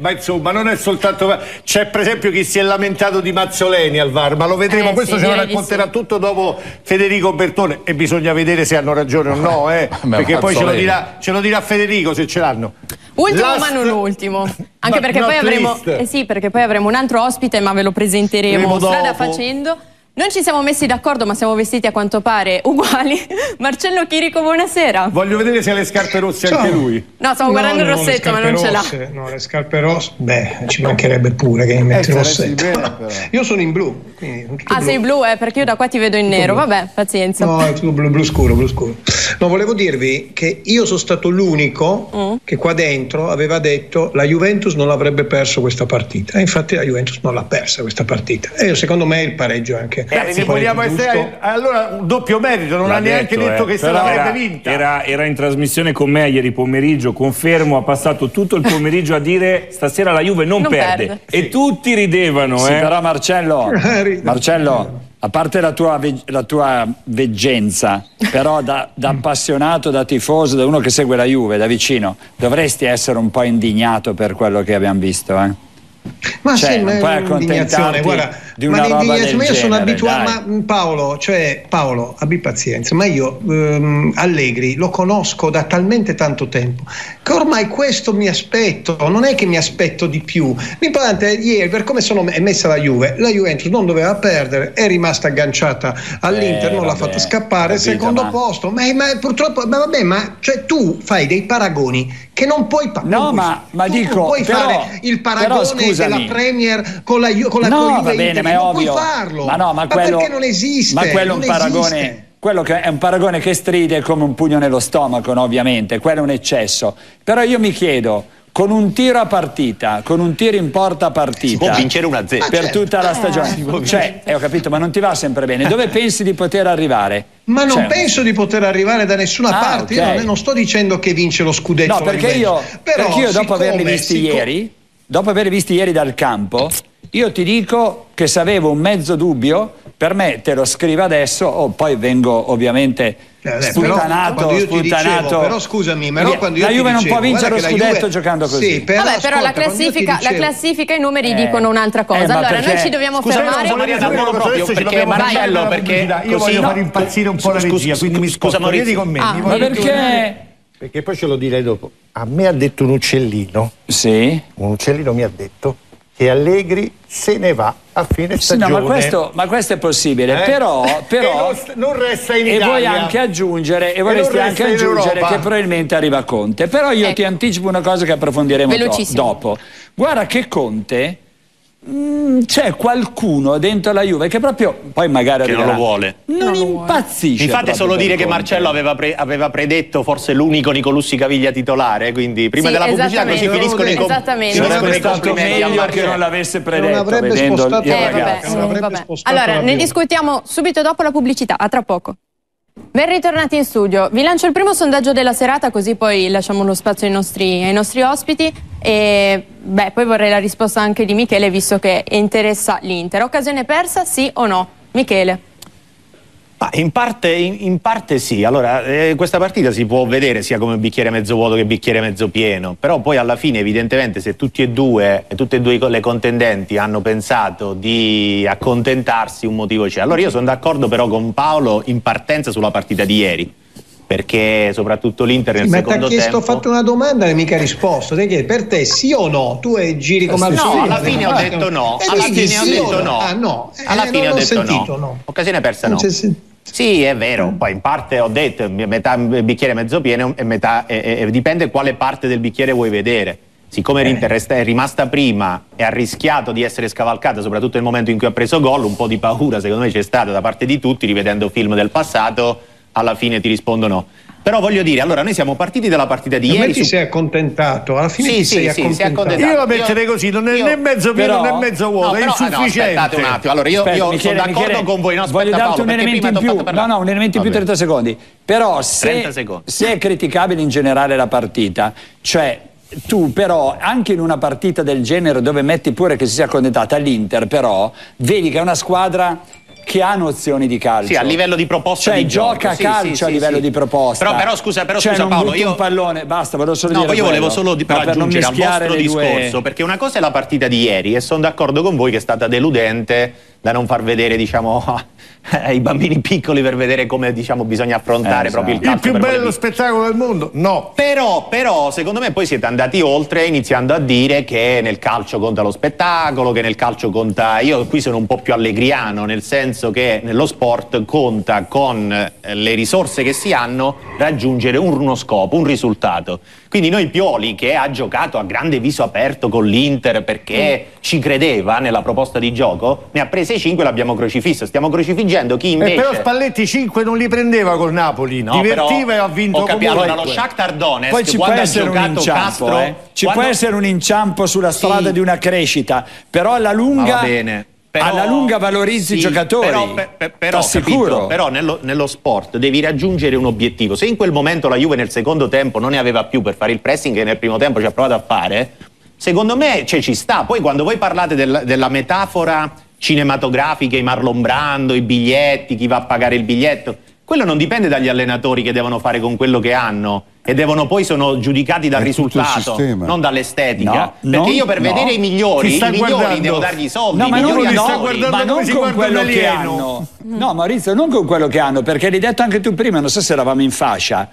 ma insomma non è soltanto... C'è per esempio chi si è lamentato di Mazzoleni al VAR, ma lo vedremo, Eh, questo sì, ce lo racconterà sì. tutto dopo Federico Bertone e bisogna vedere se hanno ragione o no, eh, perché poi ce lo, dirà, ce lo dirà Federico se ce l'hanno. Ultimo Last- ma non ultimo. Anche Ma- perché poi avremo eh sì, perché poi avremo un altro ospite, ma ve lo presenteremo strada facendo. Non ci siamo messi d'accordo, ma siamo vestiti a quanto pare uguali. Marcello Chirico, buonasera. Voglio vedere se ha le scarpe rosse Ciao. anche lui. No, stavo guardando il no, rossetto, le ma non ce scarpe l'ha. rosse, No, le scarpe rosse, beh, ci mancherebbe pure che mi metti il saresti rossetto. bene. Io sono in blu, tutto Ah, sei blu, eh, perché io da qua ti vedo in nero. blu. Vabbè, pazienza. No, è tutto blu, blu scuro, blu scuro. No, volevo dirvi che io sono stato l'unico Mm. che qua dentro aveva detto la Juventus non avrebbe perso questa partita. E infatti la Juventus non l'ha persa questa partita. E secondo me il pareggio è anche Eh, se un vogliamo essere, allora un doppio merito, non L'ha ha neanche detto, eh. che se l'avrebbe era, vinta. Era, era in trasmissione con me ieri pomeriggio, confermo, ha passato tutto il pomeriggio a dire stasera la Juve non, Non perde. perde. E tutti ridevano, Sì, eh. però Marcello. Marcello, a parte la tua, la tua veggenza, però da, da appassionato, da tifoso, da uno che segue la Juve da vicino, dovresti essere un po' indignato per quello che abbiamo visto, eh? Ma Cioè, sì, non ma è un'indignazione, guarda, di ma una roba l'indignazione, del ma io sono abituato, ma mh, Paolo, cioè Paolo, abbi pazienza, ma io ehm, Allegri lo conosco da talmente tanto tempo che ormai questo mi aspetto, non è che mi aspetto di più. L'importante è ieri, per come sono messa la Juve, la Juventus non doveva perdere, è rimasta agganciata all'Inter, Eh, non l'ha fatta scappare, capito, secondo ma- posto, ma, ma purtroppo, ma vabbè, ma cioè, tu fai dei paragoni che non puoi pa- No, ma- fare. ma dico, non puoi però- fare il però paragone scusami. della Premier con la, con la no, con va bene, ma è non ovvio. puoi farlo. Ma no, ma quello, perché non esiste? Ma quello è un paragone. esiste. Quello che è un paragone che stride come un pugno nello stomaco, no, ovviamente, quello è un eccesso. Però io mi chiedo, con un tiro a partita, con un tiro in porta a partita, Si può vincere 1-0. per certo. tutta la stagione, cioè, eh, ho capito, ma non ti va sempre bene. Dove pensi di poter arrivare? Ma non Cioè, penso di poter arrivare da nessuna Ah, parte. Io ok. non, sto dicendo che vince lo scudetto. No, perché io. Però, perché io dopo averli visti siccome- ieri, dopo averli visti ieri dal campo, io ti dico che se avevo un mezzo dubbio, per me te lo scrivo adesso, o poi vengo ovviamente Eh, sputtanato, però, quando io ti sputtanato. dicevo, però scusami, però quando io la Juve non dicevo, può vincere lo la scudetto Juve- giocando così. Sì, però, Vabbè, però la ascolta, ti classifica, la dicevo- classifica e i numeri Eh. dicono un'altra cosa. Eh, ma allora, perché- noi ci dobbiamo Scusate, fermare. non Maria, cosa, proprio, adesso ci perché dobbiamo Marcello, la perché. Io così- voglio no. far impazzire un po' la Scusa, regia, quindi mi scusa. Maurizio. Con me. Ah, Ma perché? Perché poi ce lo direi dopo. A me ha detto un uccellino, Sì. un uccellino mi ha detto che Allegri se ne va a fine Sì, no, stagione. ma questo, ma questo è possibile, Eh? però, però E non st- non resta in e Italia. vuoi anche aggiungere, e vorresti resta anche aggiungere che probabilmente arriva Conte. Però io Ecco. ti anticipo una cosa che approfondiremo do- dopo. Guarda che Conte mm, c'è qualcuno dentro la Juve che proprio poi magari Che non lo vuole. Non, Non impazzisce. Mi fate proprio solo dire che. Marcello aveva, pre- aveva predetto forse l'unico Nicolussi Caviglia titolare, quindi prima Sì, della pubblicità così finiscono i, com- Esattamente. finiscono Sarebbe stato complimenti meglio che non l'avesse Non predetto avrebbe vedendo spostato Eh, ragazzo. non vabbè, avrebbe vabbè. spostato Allora, la ne discutiamo subito dopo la pubblicità, a tra poco. Ben ritornati in studio. Vi lancio il primo sondaggio della serata, così poi lasciamo lo spazio ai nostri, ai nostri ospiti. E beh, poi vorrei la risposta anche di Michele, visto che interessa l'Inter. Occasione persa, sì o no? Michele. Ma in parte, in, in parte sì, allora eh, questa partita si può vedere sia come bicchiere mezzo vuoto che bicchiere mezzo pieno, però poi alla fine evidentemente se tutti e due, tutte e due le contendenti hanno pensato di accontentarsi un motivo c'è. Allora io sono d'accordo però con Paolo in partenza sulla partita di ieri, perché soprattutto l'Inter nel Ma ti ha secondo chiesto, tempo... ho fatto una domanda e mica ha risposto. Chiede, per te sì o no? Tu eh, giri come al No, solito. alla fine ho Ah, detto no. E Alla fine ho sì detto no. Ah, no. Eh, Alla fine ho detto no. no. Occasione persa Non no. Sì, è vero, poi in parte ho detto metà bicchiere mezzo pieno e metà e- e- dipende quale parte del bicchiere vuoi vedere. Siccome l'Inter resta- è rimasta prima e ha rischiato di essere scavalcata, soprattutto nel momento in cui ha preso gol, un po' di paura secondo me c'è stata da parte di tutti, rivedendo film del passato, alla fine ti rispondo no. Però voglio dire, allora noi siamo partiti dalla partita di ieri. ti su- sei accontentato, alla fine Sì, ti sì, sei sì, si è accontentato. accontentato. Io la metterei così, non è io- né mezzo pieno però- né mezzo vuoto, No, è ah, no, insufficiente. aspettate un attimo, allora io, Aspetta, io Michele, sono d'accordo Michele, con voi, no, voglio darti Paolo, un elemento in più, no, no, un elemento in più Vabbè. 30 secondi. Però 30 se, secondi. se è criticabile in generale la partita, cioè tu però anche in una partita del genere dove metti pure che si sia accontentata l'Inter, però vedi che è una squadra che ha nozioni di calcio. Sì, a livello di proposta cioè, di gioco. gioca Sì, calcio sì, sì, a livello sì. di proposta. Però, però scusa, però, cioè, scusa non Paolo, io un pallone, basta, volevo solo No, dire io volevo solo di- per Ma per non aggiungere al vostro le due- discorso, perché una cosa è la partita di ieri e sono d'accordo con voi che è stata deludente da non far vedere, diciamo, ai bambini piccoli per vedere come diciamo, bisogna affrontare Eh, proprio il calcio. Il più bello spettacolo del mondo? No. però, però, secondo me poi siete andati oltre iniziando a dire che nel calcio conta lo spettacolo, che nel calcio conta... Io qui sono un po' più allegriano, nel senso che nello sport conta con eh, le risorse che si hanno raggiungere uno scopo, un risultato. Quindi noi Pioli, che ha giocato a grande viso aperto con l'Inter perché ci credeva nella proposta di gioco, ne ha prese 5 e l'abbiamo crocifisso. Stiamo crocifiggendo chi E invece... però Spalletti 5 non li prendeva col Napoli, No, divertiva e ha vinto ho capito, comunque. allora lo Shakhtar Donetsk Poi ci può essere un inciampo, Castro eh. ci quando- può essere un inciampo sulla strada Sì. di una crescita, però alla lunga, va bene. Però- alla lunga valorizzi i sì, giocatori. Però, pe- pe- però, capito, però nello, nello sport devi raggiungere un obiettivo. Se in quel momento la Juve nel secondo tempo non ne aveva più per fare il pressing che nel primo tempo ci ha provato a fare, secondo me cioè, ci sta. Poi quando voi parlate del- della metafora cinematografica, i Marlon Brando, i biglietti, chi va a pagare il biglietto, quello non dipende dagli allenatori che devono fare con quello che hanno e devono poi sono giudicati dal È risultato, non dall'estetica. No, Perché io per no. vedere i migliori, i migliori devo dargli i soldi. No, ma non, migliori li sta guardando ma non con quello che hanno. No, Maurizio, non con quello che hanno, perché l'hai detto anche tu prima, non so se eravamo in fascia.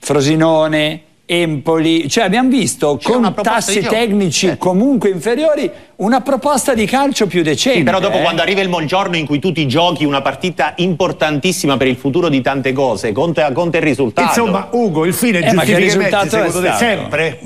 Frosinone, Empoli, cioè abbiamo visto C'è con tassi tecnici Eh. comunque inferiori una proposta di calcio più decente. Sì, però dopo eh. quando arriva il buongiorno in cui tu ti giochi una partita importantissima per il futuro di tante cose, conta, conta il risultato. Insomma, Ugo, il fine Eh, ma che giustifica i mezzi, risultato è secondo te stato? sempre?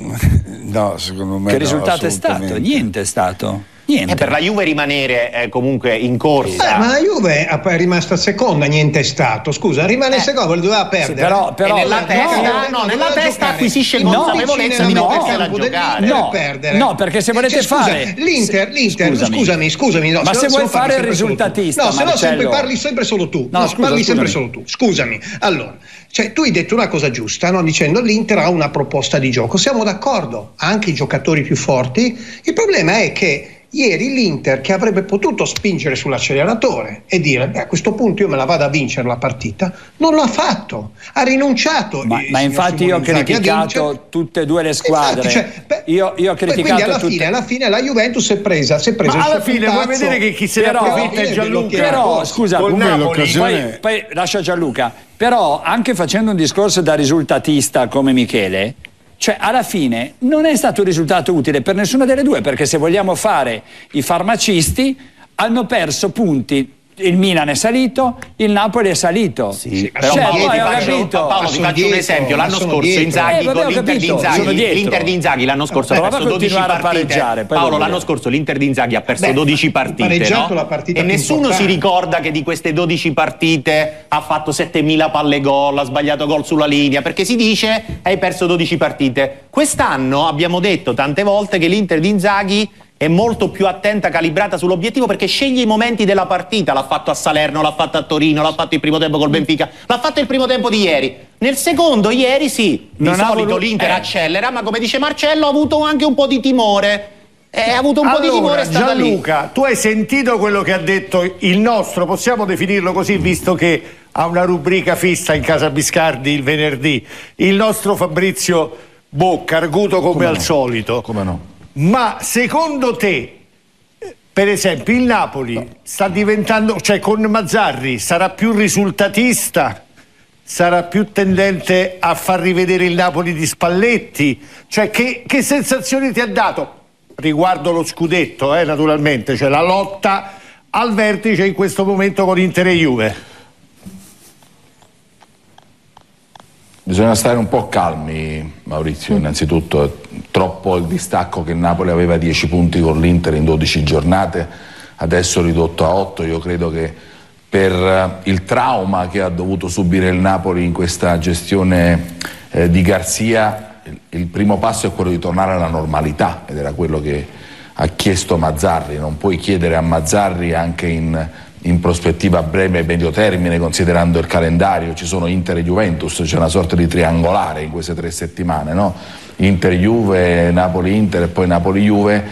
No, secondo me Che no, risultato è stato? Niente è stato. Niente. E per la Juve rimanere eh, comunque in corsa. Eh, ma la Juve è rimasta seconda, niente è stato. Scusa, rimane Eh. seconda, doveva perdere. però- però- e nella no, testa, no, no, nella doveva testa acquisisce I consapevolezza di nella mettersela a metà campo giocare. No, e perdere. no, perché se volete Cioè, scusa, fare- l'Inter, l'Inter, Scusami. scusami, scusami, no, Ma se se no- vuoi no fare il risultatista, No, se no sempre parli sempre solo tu. No, No, scusa, parli sempre solo tu. Scusami. Allora, cioè, tu hai detto una cosa giusta, no? dicendo l'Inter ha una proposta di gioco. Siamo d'accordo, anche i giocatori più forti. Il problema è che Ieri l'Inter che avrebbe potuto spingere sull'acceleratore e dire beh, a questo punto io me la vado a vincere la partita, non l'ha fatto, ha rinunciato. Ma, il ma infatti io ho criticato tutte e due le squadre. Infatti, cioè, beh, io, io ho criticato quindi alla tutte. fine, alla fine la Juventus è presa, si è presa Ma alla fine vuoi vedere che chi se ne Però- approfitta è Gianluca? Però, scusa, poi, poi lascia Gianluca. Però anche facendo un discorso da risultatista come Michele, cioè alla fine non è stato un risultato utile per nessuna delle due, perché se vogliamo fare i farmacisti hanno perso punti. Il Milan è salito, il Napoli è salito. Sì, ma però dietro, ti ma faccio, sono- Paolo, ti faccio un dietro, esempio. ma L'anno scorso. Inzaghi, Eh, vabbè, con ho l'Inter di capito, Inzaghi, l'Inter di Inzaghi l'anno scorso ha Prova perso a 12 continuare a partite. pareggiare, poi Paolo, l'anno scorso l'Inter di Inzaghi ha perso Beh, 12 ha partite, pareggiato no? la partita E nessuno si importante. ricorda che di queste 12 partite ha fatto 7000 palle gol, ha sbagliato gol sulla linea, perché si dice hai perso 12 partite. Quest'anno abbiamo detto tante volte che l'Inter di Inzaghi è molto più attenta, calibrata sull'obiettivo perché sceglie i momenti della partita. L'ha fatto a Salerno, l'ha fatto a Torino, l'ha fatto il primo tempo col Benfica, l'ha fatto il primo tempo di ieri. Nel secondo, ieri sì, di Non ha solito volu- l'Inter eh. accelera, ma come dice Marcello ha avuto anche un po' di timore. Eh, ha avuto un po' di timore, Allora, è stata lì. Gianluca, tu hai sentito quello che ha detto il nostro, possiamo definirlo così, visto che ha una rubrica fissa in casa Biscardi il venerdì, il nostro Fabrizio Bocca, arguto come, al no? solito. Come no? Ma secondo te, per esempio, il Napoli sta diventando, cioè con Mazzarri, sarà più risultatista? Sarà più tendente a far rivedere il Napoli di Spalletti? Cioè, che, che sensazioni ti ha dato? Riguardo lo scudetto, eh, naturalmente, cioè la lotta al vertice in questo momento con Inter e Juve. Bisogna stare un po' calmi, Maurizio, innanzitutto troppo il distacco che Napoli aveva 10 punti con l'Inter in 12 giornate, adesso ridotto a 8, io credo che per eh, il trauma che ha dovuto subire il Napoli in questa gestione eh, di Garzia, il, il primo passo è quello di tornare alla normalità ed era quello che ha chiesto Mazzarri, non puoi chiedere a Mazzarri anche in in prospettiva a breve e medio termine, considerando il calendario, ci sono Inter e Juventus, c'è una sorta di triangolare in queste tre settimane, no? Inter-Juve, Napoli-Inter e poi Napoli-Juve,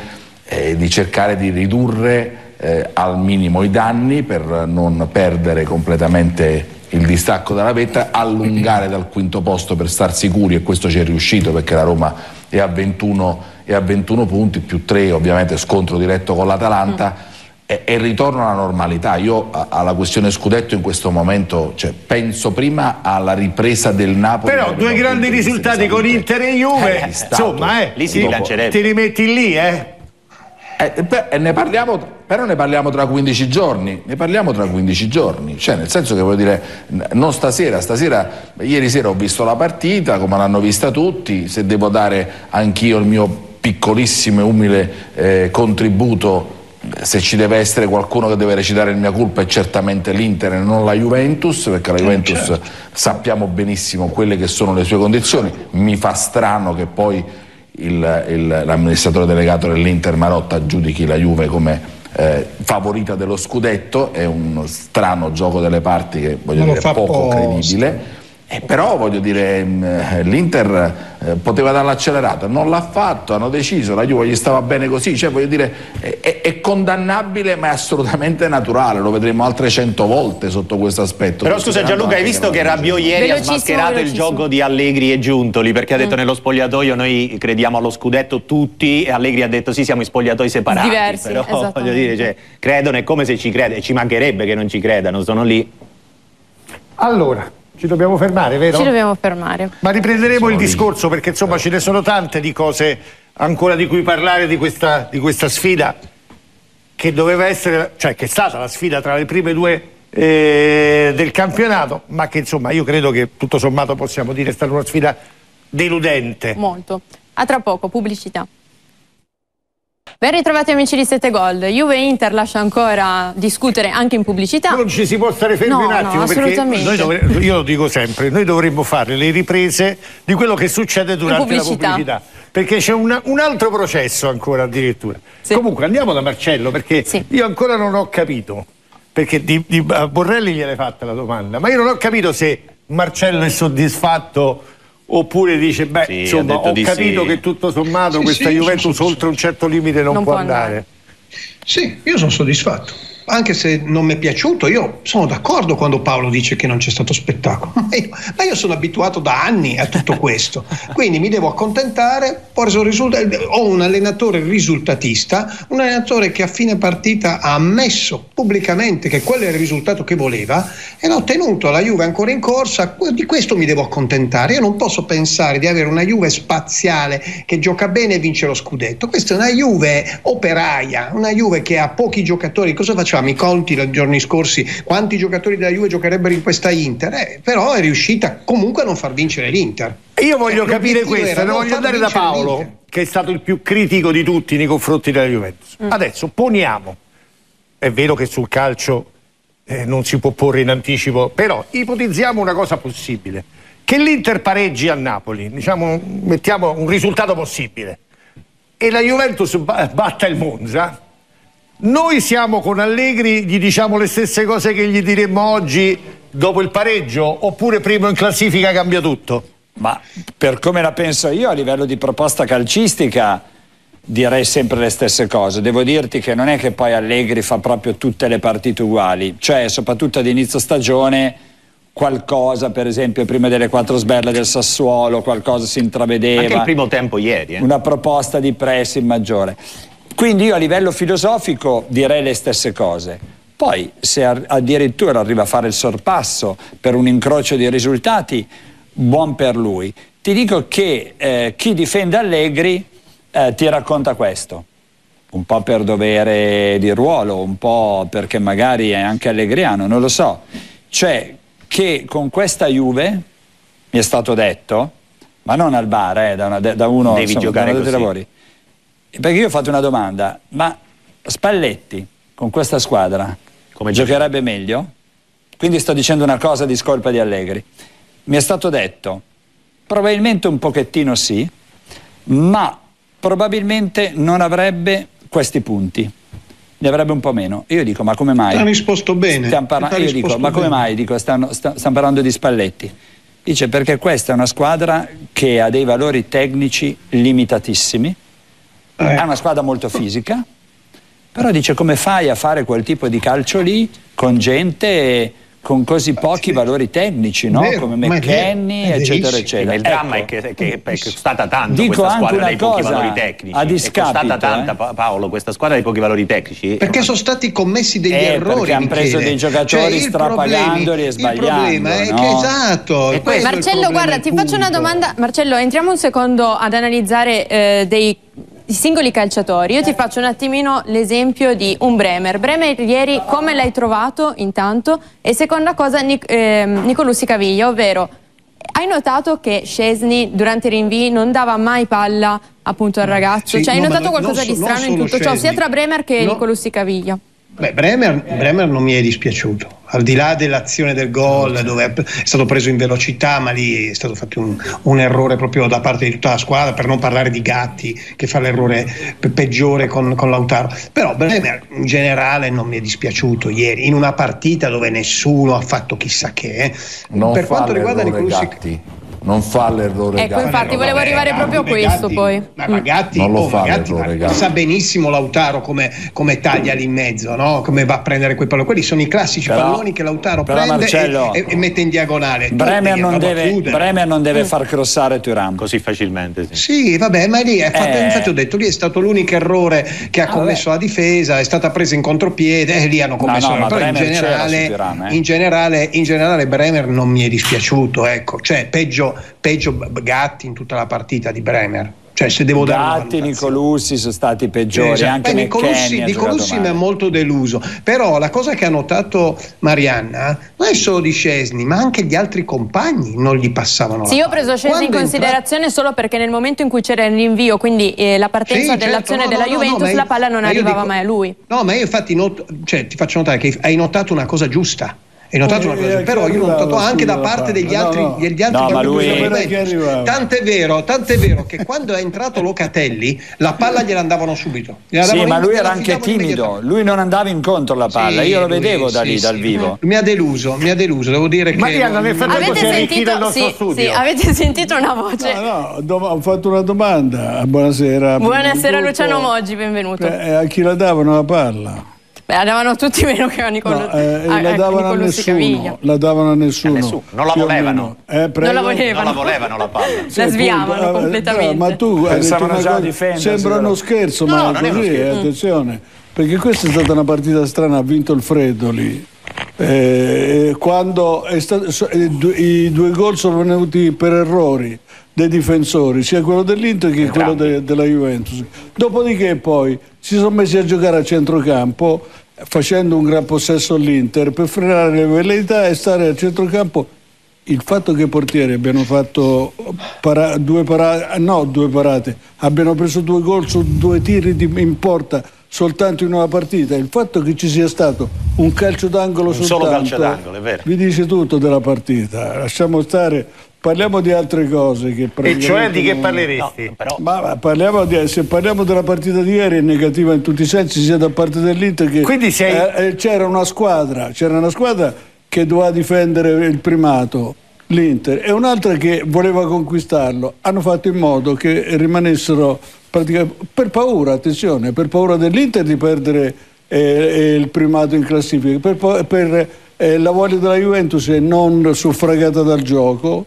eh, di cercare di ridurre eh, al minimo i danni per non perdere completamente il distacco dalla vetta, allungare dal quinto posto per star sicuri e questo ci è riuscito perché la Roma è a 21, è a 21 punti più 3 ovviamente scontro diretto con l'Atalanta mm. E, e, ritorno alla normalità. Io alla questione scudetto in questo momento cioè, penso prima alla ripresa del Napoli. Però due grandi risultati con Inter e Juve, eh, insomma, eh, lì si rilancerebbe. Ti rimetti lì, eh? Eh, beh, ne parliamo, però ne parliamo tra 15 giorni, ne parliamo tra 15 giorni, cioè nel senso che voglio dire, non stasera, stasera, ieri sera ho visto la partita come l'hanno vista tutti, se devo dare anch'io il mio piccolissimo e umile eh, contributo se ci deve essere qualcuno che deve recitare il mia colpa è certamente l'Inter e non la Juventus perché la eh, Juventus certo. sappiamo benissimo quelle che sono le sue condizioni mi fa strano che poi l'amministratore delegato dell'Inter Marotta giudichi la Juve come eh, favorita dello scudetto, è uno strano gioco delle parti che voglio dire poco post. credibile eh, però voglio dire, mm, eh, l'Inter eh, poteva dare l'accelerata, non l'ha fatto, hanno deciso, la Juve gli stava bene così, cioè voglio dire, è, è, condannabile ma è assolutamente naturale, lo vedremo altre cento volte sotto questo aspetto. Però scusa Gianluca, hai visto che Rabiot ieri ha smascherato il gioco di Allegri e Giuntoli, perché ha detto mm. nello spogliatoio noi crediamo allo scudetto tutti e Allegri ha detto sì siamo in spogliatoi separati, Diversi, però voglio dire, cioè, credono è come se ci crede, ci mancherebbe che non ci credano, sono lì. Allora, ci dobbiamo fermare, vero? Ci dobbiamo fermare. Ma riprenderemo il discorso perché insomma ce ne sono tante di cose ancora di cui parlare di questa, di questa sfida che doveva essere, cioè che è stata la sfida tra le prime due eh, del campionato, ma che insomma io credo che tutto sommato possiamo dire è stata una sfida deludente. Molto. A tra poco, pubblicità. Ben ritrovati amici di 7 Gold. Juve Inter lascia ancora discutere anche in pubblicità. Non ci si può stare fermi no, un attimo no, perché dovre- io lo dico sempre, noi dovremmo fare le riprese di quello che succede durante pubblicità. la pubblicità. Perché c'è una, un altro processo ancora addirittura. Sì. Comunque andiamo da Marcello perché sì. io ancora non ho capito. Perché di, di Borrelli gliel'hai fatta la domanda, ma io non ho capito se Marcello è soddisfatto oppure dice beh sì, insomma ho capito sì. che tutto sommato sì, questa Juventus oltre un certo limite non, non può andare. andare. Sì, io sono soddisfatto anche se non mi è piaciuto, io sono d'accordo quando Paolo dice che non c'è stato spettacolo, ma io, ma io sono abituato da anni a tutto questo, quindi mi devo accontentare, ho un allenatore risultatista, un allenatore che a fine partita ha ammesso pubblicamente che quello era il risultato che voleva e l'ha ottenuto, la Juve ancora in corsa, di questo mi devo accontentare, io non posso pensare di avere una Juve spaziale che gioca bene e vince lo scudetto, questa è una Juve operaia, una Juve che ha pochi giocatori, cosa facciamo? Facciamo i conti nei giorni scorsi, quanti giocatori della Juve giocherebbero in questa Inter, eh, però è riuscita comunque a non far vincere l'Inter. Io voglio eh, capire questo, ne voglio andare da Paolo, l'Inter. che è stato il più critico di tutti nei confronti della Juventus. Mm. Adesso poniamo, è vero che sul calcio eh, non si può porre in anticipo, però ipotizziamo una cosa possibile, che l'Inter pareggi a Napoli, diciamo, mettiamo un risultato possibile, e la Juventus batta il Monza, noi siamo con Allegri, gli diciamo le stesse cose che gli diremmo oggi dopo il pareggio oppure primo in classifica cambia tutto? Ma per come la penso io a livello di proposta calcistica direi sempre le stesse cose. Devo dirti che non è che poi Allegri fa proprio tutte le partite uguali, cioè soprattutto ad inizio stagione qualcosa, per esempio prima delle quattro sberle del Sassuolo, qualcosa si intravedeva. Anche il primo tempo ieri. Eh? Una proposta di pressing maggiore. Quindi io a livello filosofico direi le stesse cose. Poi se addirittura arriva a fare il sorpasso per un incrocio di risultati, buon per lui. Ti dico che eh, chi difende Allegri eh, ti racconta questo, un po' per dovere di ruolo, un po' perché magari è anche allegriano, non lo so. Cioè che con questa Juve, mi è stato detto, ma non al bar, eh, da, una, da uno Devi insomma, giocare così. lavori, perché io ho fatto una domanda, ma Spalletti con questa squadra Come giocherebbe meglio? Quindi sto dicendo una cosa di scolpa di Allegri. Mi è stato detto, probabilmente un pochettino sì, ma probabilmente non avrebbe questi punti. Ne avrebbe un po' meno. Io dico, ma come mai? Ha risposto bene. Parla- io dico, ma come mai? Dico, stanno, st- stiamo parlando di Spalletti. Dice, perché questa è una squadra che ha dei valori tecnici limitatissimi. È una squadra molto fisica, però dice come fai a fare quel tipo di calcio lì con gente con così pochi valori tecnici, no? Vero, come McKenny, eccetera, eccetera. Il dramma Ecco, è che, che è costata tanto Dico questa squadra dei pochi cosa, valori tecnici. a è costata discapito, tanta, eh. Pa- Paolo, questa squadra dei pochi valori tecnici. Perché sono stati commessi degli Eh, errori. perché han preso dei giocatori Cioè, strapagandoli problemi- e sbagliando, Il problema è no? che esatto. E il Marcello, guarda, ti faccio una punto. domanda. Marcello, entriamo un secondo ad analizzare eh, dei i singoli calciatori. Io ti faccio un attimino l'esempio di un Bremer. Bremer ieri come l'hai trovato intanto? E seconda cosa, Nic- ehm, Nicolussi Caviglia, ovvero hai notato che Scesni durante i rinvii non dava mai palla appunto al ragazzo? Sì, cioè hai no, notato qualcosa non di strano in tutto ciò, sia tra Bremer che No. Nicolussi Caviglia? Beh, Bremer, Bremer non mi è dispiaciuto, al di là dell'azione del gol dove è stato preso in velocità, ma lì è stato fatto un, un errore proprio da parte di tutta la squadra, per non parlare di Gatti che fa l'errore pe- peggiore con, con Lautaro. Però Bremer in generale non mi è dispiaciuto ieri, in una partita dove nessuno ha fatto chissà che. eh. Non per quanto riguarda Nicolussi Gatti. Non fa l'errore Ecco, Gatti. infatti, volevo Vabbè, arrivare proprio a questo, Gatti, poi. Ma, ma Mm. Gatti, Non lo oh, fa Gatti, l'errore, Gatti. sa benissimo Lautaro come, come taglia lì in mezzo, no? come va a prendere quei palloni. Quelli sono i classici Però- palloni che Lautaro prende Marcello, e, e- mette in diagonale. Bremer non, deve, chiudere. Bremer non deve far crossare Thuram. Così facilmente, sì. Sì, vabbè, ma lì è fatto, Eh. infatti ho detto, lì è stato l'unico errore che ha Ah, commesso vabbè. la difesa, è stata presa in contropiede e lì hanno commesso no, ma l'errore. Però in generale, su Thuram, eh. in, generale, in generale Bremer non mi è dispiaciuto, ecco, cioè peggio, peggio Gatti in tutta la partita di Bremer. Cioè, se devo Gatti. Nicolussi sono stati peggiori, Esatto. anche Beh, Nicolussi, Nicolussi mi ha molto deluso, però la cosa che ha notato Marianna non è solo di Scesni, ma anche gli altri compagni non gli passavano Sì, la io ho preso Scesni in considerazione solo perché nel momento in cui c'era il rinvio, quindi eh, la partenza Sì, dell'azione certo, no, della no, no, Juventus, io- la palla non arrivava dico- mai a lui. No, ma io infatti not- cioè, ti faccio notare che hai notato una cosa giusta. Hai notato una cosa però io l'ho notato anche da parte degli altri, No, no. degli altri No, ma lui-? Tant'è vero, tant'è vero che quando è entrato Locatelli la palla gliela andavano subito. Gliela Sì, ma lui era anche timido, lui non andava incontro alla palla, Sì, io lo lui- vedevo da sì, lì, dal sì. vivo. Mi ha deluso, mi ha deluso, devo dire che Marianna, nel frattempo Avete si sentito, nostro sì, studio. sì, avete sentito una voce? No, no, ho fatto una domanda. Buonasera. Buonasera Luciano Moggi, benvenuto. eh, a chi la davano la palla? Beh, la davano tutti meno che a Nicolo, No, eh, a- la a davano a Nicolussi nessuno. Caviglia. La davano a nessuno. A nessuno. Non la volevano. Eh? Non la Non volevano. la volevano la palla. Sì, La sviavano eh, completamente. Ma tu Pensavano già a difendersi, Sembra uno scherzo, No, ma non è uno così, eh, scherzo. attenzione. Perché questa è stata una partita strana, ha vinto il Freddo lì. Eh, quando è stato- eh, i due gol sono venuti per errori dei difensori, sia quello dell'Inter che quello de- della Juventus. Dopodiché poi si sono messi a giocare a centrocampo facendo un gran possesso all'Inter per frenare le velleità e stare a centrocampo il fatto che i portieri abbiano fatto para- due parate, no due parate, abbiano preso due gol su due tiri di- in porta soltanto in una partita, il fatto che ci sia stato un calcio d'angolo Un solo soltanto calcio d'angolo, è vero. vi dice tutto della partita. Lasciamo stare, parliamo di altre cose che E cioè di che parleresti? Però ma parliamo di, se parliamo della partita di ieri è negativa in tutti i sensi sia da parte dell'Inter che Quindi sei- eh, eh, c'era una squadra c'era una squadra che doveva difendere il primato l'Inter e un'altra che voleva conquistarlo hanno fatto in modo che rimanessero praticamente per paura attenzione per paura dell'Inter di perdere eh, il primato in classifica per, per eh, la voglia della Juventus è non suffragata dal gioco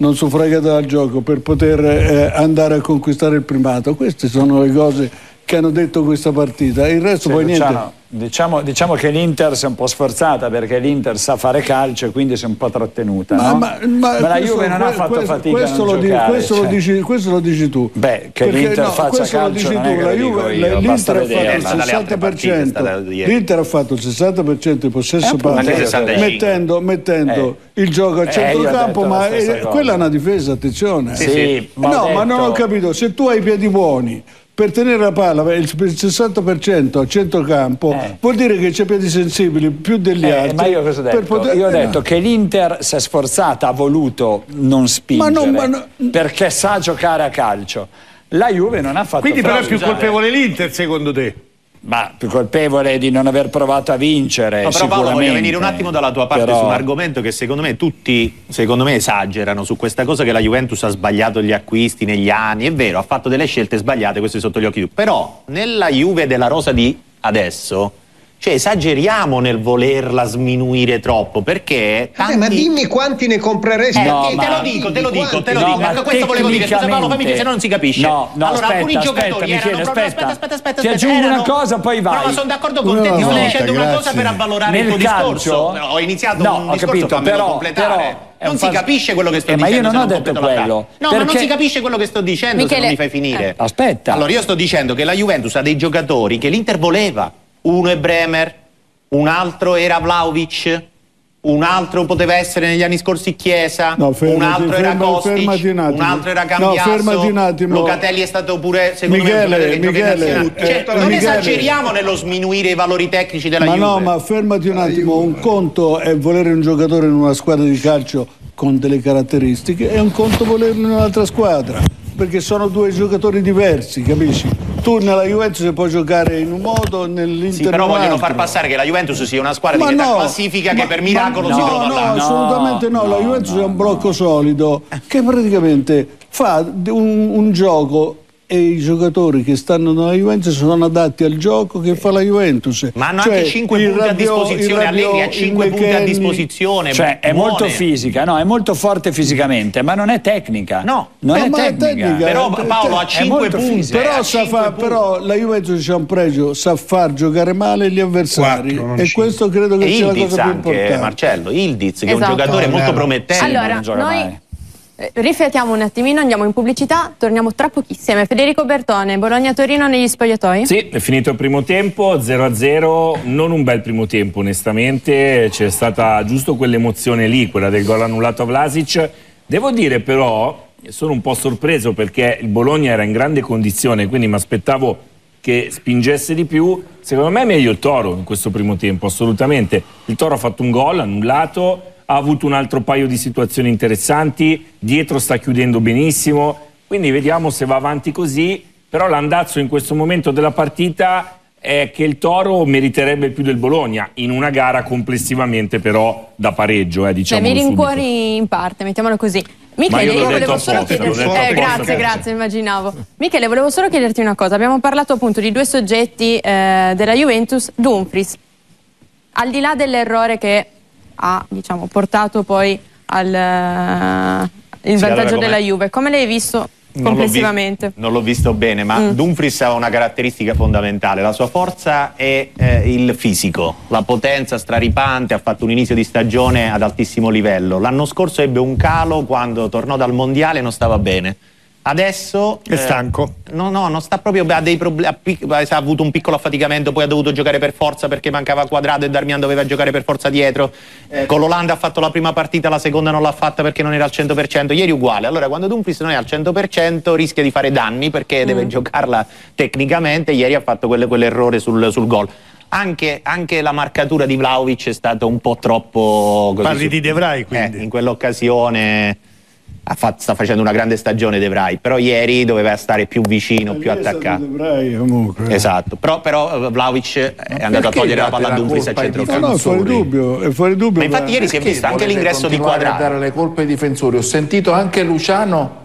non suffragata dal gioco per poter eh, andare a conquistare il primato. Queste sono le cose che hanno detto questa partita. Il resto Sì, poi niente. Diciamo, diciamo che l'Inter si è un po' sforzata perché l'Inter sa fare calcio e quindi si è un po' trattenuta. Ma, no? ma- ma la questo- Juve non ha que- fatto questo- fatica questo a lo di- giocare. questo, lo cioè. dici, questo lo dici tu. Beh, che Perché, l'Inter no, faccia questo lo calcio dici non tu. è che La lo dico Juve, io, l'Inter ha fatto il Dalle altre partite, 60%. stata di ieri. L'Inter ha fatto il 60% di possesso Eh, il 65. mettendo, mettendo il gioco a Eh, centrocampo, la ma eh, quella è una difesa, attenzione. Sì, sì, ma ho no, ma non ho capito, se tu hai i piedi buoni per tenere la palla il il 60% a centrocampo Eh. vuol dire che c'è piedi sensibili più degli Eh, altri ma io cosa ho detto? poter- io ho eh, detto no. che l'Inter si è sforzata, ha voluto non spingere Ma non- ma no- perché sa giocare a calcio. La Juve non ha fatto Quindi però è più colpevole l'Inter secondo te? Ma più colpevole di non aver provato a vincere. No, però Paolo voglio venire un attimo dalla tua parte Però- su un argomento che secondo me tutti secondo me esagerano su questa cosa che la Juventus ha sbagliato gli acquisti negli anni, è vero, ha fatto delle scelte sbagliate, queste sotto gli occhi di tutti, però nella Juve della rosa di adesso, cioè esageriamo nel volerla sminuire troppo perché Vabbè, ma dimmi quanti ne compreresti. Eh, No, te ma- lo dico, te lo dico, Quanti? te lo No, dico. Ecco, questo volevo dire. Scusa Paolo, fammi dire, se no non si capisce. No, no, allora, aspetta, alcuni aspetta, giocatori Michele, erano proprio aspetta. aspetta, aspetta, Ti aspetta, aggiungo erano- una cosa, poi vai. No, ma sono d'accordo con Una te, ti sto dicendo una cosa per avvalorare il Nel tuo calcio- discorso. Ho iniziato No, un ho discorso, capito, fammelo però- non si capisce quello che sto Eh, ma io dicendo. non se ho detto quello. No, ma non perché- si capisce quello che sto dicendo se Michele, non mi fai finire. eh, aspetta. Allora, io sto dicendo che la Juventus ha dei giocatori che l'Inter voleva. Uno è Bremer, un altro era Vlaovic, un altro poteva essere negli anni scorsi Chiesa, No, fermati, un altro era Kostic, un un altro era No, Cambiasso, fermati un attimo. Locatelli è stato pure secondo Michele, me un Michele, eh, Cioè, non Michele. esageriamo nello sminuire i valori tecnici della Ma Juve. no, ma fermati un attimo, un conto è volere un giocatore in una squadra di calcio con delle caratteristiche e un conto volerlo in un'altra squadra, perché sono due giocatori diversi, capisci? Tu nella Juventus puoi giocare in un modo, nell'Inter Sì, però vogliono far passare che la Juventus sia una squadra Ma di no, classifica che ma- per miracolo ma si no, trova no, là. assolutamente no, la no, Juventus no, è un blocco solido che praticamente fa un, un gioco e i giocatori che stanno nella Juventus sono adatti al gioco che fa la Juventus. Ma hanno Cioè, anche 5 il punti a Rabiot- disposizione, il Allegri ha Rabiot, 5 il punti a disposizione. Cioè, è molto fisica, no, è molto forte fisicamente, ma non è tecnica. No. non No, è ma è tecnica. tecnica. Però Eh, Paolo ha è 5 molto punti. fisica. eh, Però, ha sa 5 fa- punti. però la Juventus c'ha un pregio, sa far giocare male gli avversari Quattro, non e cinque. questo credo che E sia la Ildiz cosa più anche, importante. Marcello, Ildiz che è un Esatto. giocatore molto promettente. allora, non gioca noi mai. Eh, riflettiamo un attimino, andiamo in pubblicità, torniamo tra pochissimo. Federico Bertone, Bologna-Torino negli spogliatoi? Sì, è finito il primo tempo, 0-0, non un bel primo tempo onestamente, c'è stata giusto quell'emozione lì, quella del gol annullato a Vlasic. Devo dire però, sono un po' sorpreso perché il Bologna era in grande condizione, quindi mi aspettavo che spingesse di più. Secondo me è meglio il Toro in questo primo tempo, assolutamente. Il Toro ha fatto un gol annullato, ha avuto un altro paio di situazioni interessanti, dietro sta chiudendo benissimo, quindi vediamo se va avanti così, però l'andazzo in questo momento della partita è che il Toro meriterebbe più del Bologna, in una gara complessivamente però da pareggio, eh, diciamo. mi rincuori in parte, mettiamolo così. Michele, io io volevo solo apposta, chiederti. Eh, grazie, grazie, immaginavo. Michele, volevo solo chiederti una cosa. Abbiamo parlato appunto di due soggetti eh, della Juventus, Dumfries. Al di là dell'errore che ha, diciamo, portato poi al eh, il Sì, vantaggio allora, della Juve, come l'hai visto Non complessivamente? Non l'ho visto bene, ma Mm. Dumfries ha una caratteristica fondamentale. La sua forza è eh, il fisico, la potenza straripante, ha fatto un inizio di stagione ad altissimo livello. L'anno scorso ebbe un calo quando tornò dal mondiale e non stava bene. Adesso È stanco. No, no, non sta proprio ha dei problemi. Ha, pic- ha avuto un piccolo affaticamento, poi ha dovuto giocare per forza perché mancava quadrato e Darmian doveva giocare per forza dietro. Eh, con l'Olanda ha fatto la prima partita, la seconda non l'ha fatta perché non era al 100%. Ieri uguale. Allora, quando Dumfries non è al 100%, rischia di fare danni perché deve giocarla tecnicamente. Ieri ha fatto quelle- quell'errore sul, sul gol. Anche, anche la marcatura di Vlaovic è stata un po' troppo. così Parli di De Vrij, quindi. Eh, in quell'occasione ha fatto- sta facendo una grande stagione De Vrij, però ieri doveva stare più vicino, più attaccato. De Vrij, comunque. Esatto, però, però eh, Vlaovic è andato a togliere la palla a Dumfries al centrocampo. No, no, è fuori dubbio, è fuori dubbio. Ma infatti ieri si è visto anche l'ingresso di Quadrato. dare le colpe ai difensori. Ho sentito anche Luciano.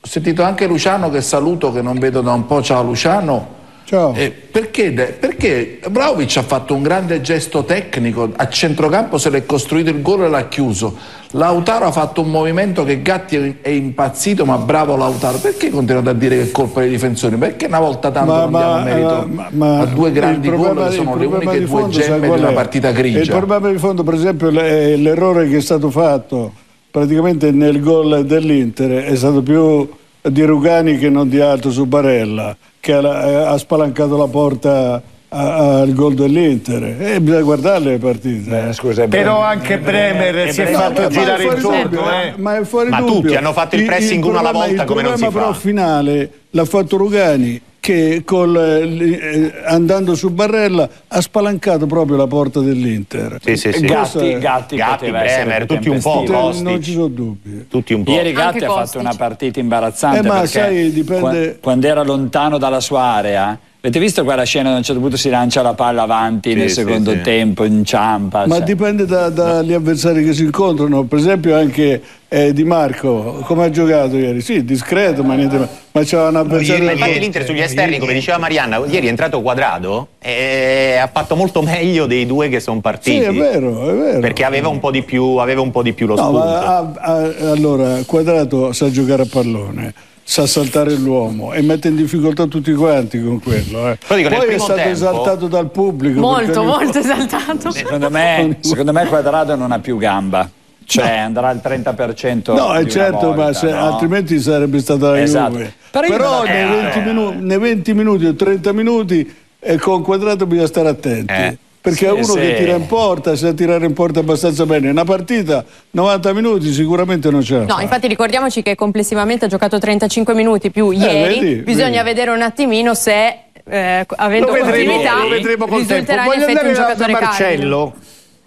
Ho sentito anche Luciano che saluto, che non vedo da un po'. Ciao Luciano. Ciao. Eh, perché, perché Vlaovic ha fatto un grande gesto tecnico, a centrocampo se l'è costruito il gol e l'ha chiuso. Lautaro ha fatto un movimento che Gatti è- è impazzito, ma bravo Lautaro. Perché continuate a dire che è colpa dei difensori? Perché una volta tanto Ma- non diamo ma- merito eh, ma- ma a due grandi il gol che sono il le uniche due gemme della è? partita Il grigia? problema di fondo, per esempio, le- l'errore che è stato fatto praticamente nel gol dell'Inter è stato più di Rugani che non di altro su Barella, che ha, ha spalancato la porta a- al gol dell'Inter. E bisogna guardarle le partite. Eh, scusa, Però anche Bremer si è Bremer- fatto ma è girare fuori intorno. dubbio, eh. Ma è fuori Ma dubbio. tutti hanno fatto il pressing uno alla problema- volta, come non si Il problema fa. però finale l'ha fatto Rugani che col, eh, andando su Barella ha spalancato proprio la porta dell'Inter. Sì, sì, sì. Gatti, Gatti, Gatti, poteva essere Bremer, tutti un po', tempestivo. Kostic. non ci sono dubbi. Tutti un po'. Ieri Gatti Anche ha fatto Kostic. una partita imbarazzante Eh, ma perché sai, dipende- qua- quando era lontano dalla sua area avete visto quella scena dove a un certo punto si lancia la palla avanti Sì, nel sì, secondo sì. tempo inciampa Ma cioè. dipende da- dagli avversari che si incontrano. Per esempio, anche eh, Di Marco, come ha giocato ieri? Sì, discreto, ma niente ma c'era un avversario. Ma infatti l'Inter sugli esterni, come diceva Marianna, ieri è entrato quadrato e ha fatto molto meglio dei due che sono partiti. Sì, è vero, è vero. Perché aveva un po' di più, aveva un po' di più lo no, spunto. Ma, a, a, allora, quadrato sa giocare a pallone sa saltare l'uomo e mette in difficoltà tutti quanti con quello. Eh. Poi è stato tempo... esaltato dal pubblico. Molto, molto esaltato. Secondo me, secondo me Quadrado non ha più gamba. Cioè no. andrà al 30% No, è certo, volta, ma se, no? altrimenti sarebbe stata la esatto. Juve. Però, Però nei, 20 minuti, nei, 20 minuti, o 30 minuti eh, con Quadrato bisogna stare attenti. Eh. Perché è Sì, uno sì. che tira in porta, sa tirare in porta abbastanza bene. Una partita 90 minuti sicuramente non la No, fa. infatti ricordiamoci che complessivamente ha giocato 35 minuti più ieri. vedi, Bisogna vedi. vedere un attimino se eh, avendo Lo vedremo, continuità lo vedremo tempo. risulterà in Voglio effetti un giocatore carico. Marcello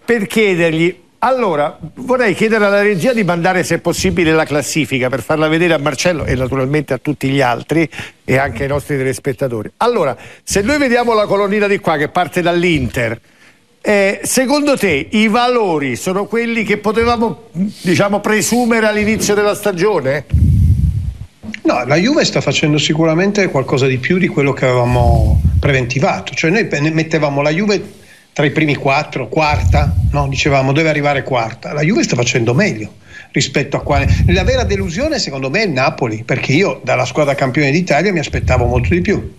per chiedergli. Allora, vorrei chiedere alla regia di mandare se possibile la classifica per farla vedere a Marcello e naturalmente a tutti gli altri e anche ai nostri telespettatori. Allora, se noi vediamo la colonnina di qua che parte dall'Inter, eh, secondo te i valori sono quelli che potevamo diciamo presumere all'inizio della stagione? No, la Juve sta facendo sicuramente qualcosa di più di quello che avevamo preventivato. Cioè noi mettevamo la Juve tra i primi quattro, quarta, no? dicevamo deve arrivare quarta. La Juve sta facendo meglio rispetto a quale... La vera delusione secondo me è il Napoli, perché io dalla squadra campione d'Italia mi aspettavo molto di più.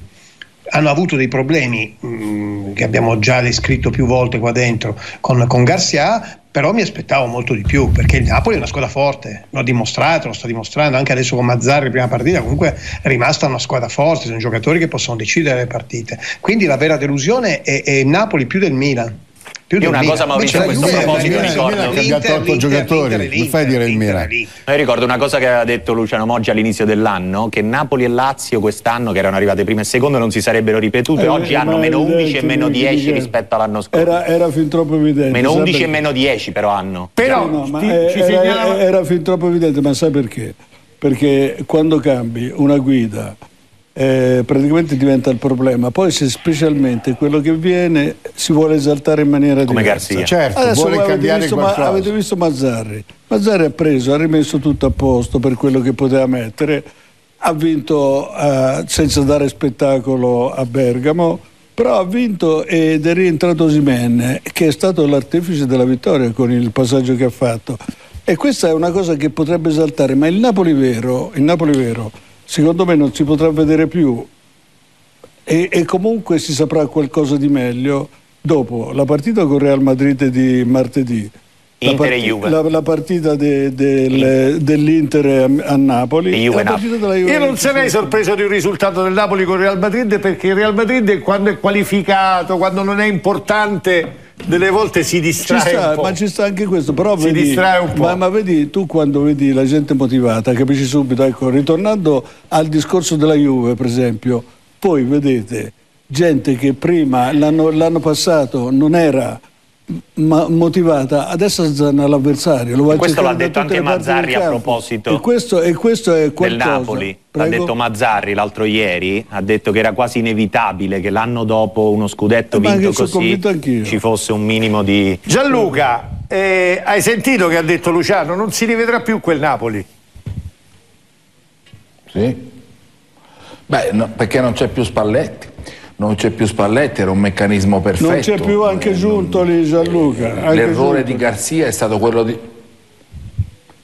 Hanno avuto dei problemi mh, che abbiamo già descritto più volte qua dentro con, con Garcia, però mi aspettavo molto di più perché il Napoli è una squadra forte, l'ho dimostrato, lo sta dimostrando anche adesso con Mazzarri, prima partita, comunque è rimasta una squadra forte, sono giocatori che possono decidere le partite. Quindi la vera delusione è, è Napoli più del Milan. Più Io una cosa, Maurizio, a questo Juve- proposito ricordo- ha cambiato otto l'Inter, giocatori, non fai dire il Milan. Io ricordo una cosa che aveva detto Luciano Moggi all'inizio dell'anno, che Napoli e Lazio quest'anno, che erano arrivate prima e seconde, non si sarebbero ripetute. Eh, Oggi ma hanno meno 11 e meno Michele. 10 rispetto all'anno scorso. Era, era fin troppo evidente. meno sai 11 e meno 10 però hanno. Però Sì, no, ti- eh, era, segnalava- era fin troppo evidente, ma sai perché? Perché quando cambi una guida eh, praticamente diventa il problema, poi se specialmente quello che viene si vuole esaltare in maniera Come diversa. Garzia. Certo, Adesso vuole avete visto, ma- avete visto Mazzarri? Mazzarri ha preso, ha rimesso tutto a posto per quello che poteva mettere, ha vinto eh, senza dare spettacolo a Bergamo, però ha vinto ed è rientrato Osimen, che è stato l'artefice della vittoria con il passaggio che ha fatto. E questa è una cosa che potrebbe esaltare, ma il Napoli vero, il Napoli vero secondo me non si potrà vedere più. E, e comunque si saprà qualcosa di meglio dopo. La partita con Real Madrid di martedì. La, e Juve. la, la partita de- del- dell'Inter a, a Napoli. E Juve la partita della Juve Io non sarei sorpreso di un risultato del Napoli con il Real Madrid perché il Real Madrid quando è qualificato, quando non è importante, delle volte si Ci distrae sta, un po'. ma ci sta anche questo, però Si vedi, distrae un po'. Ma, ma vedi, tu quando vedi la gente motivata, capisci subito, ecco, ritornando al discorso della Juve, per esempio, poi vedete gente che prima, l'anno, l'anno passato, non era ma- motivata, adesso azzanna l'avversario. Lo va a Questo l'ha detto anche del Mazzarri a proposito E questo, e questo è del qualcosa. Napoli. L'ha detto Mazzarri l'altro ieri, ha detto che era quasi inevitabile che l'anno dopo uno scudetto Eh, ma vinto così ci fosse un minimo di... Gianluca, eh, hai sentito che ha detto Luciano? Non si rivedrà più quel Napoli. Sì. Beh, no, perché non c'è più Spalletti. Non c'è più Spalletti, era un meccanismo perfetto. Non c'è più anche Eh, giunto lì Gianluca. L'errore di Garzia è stato quello di...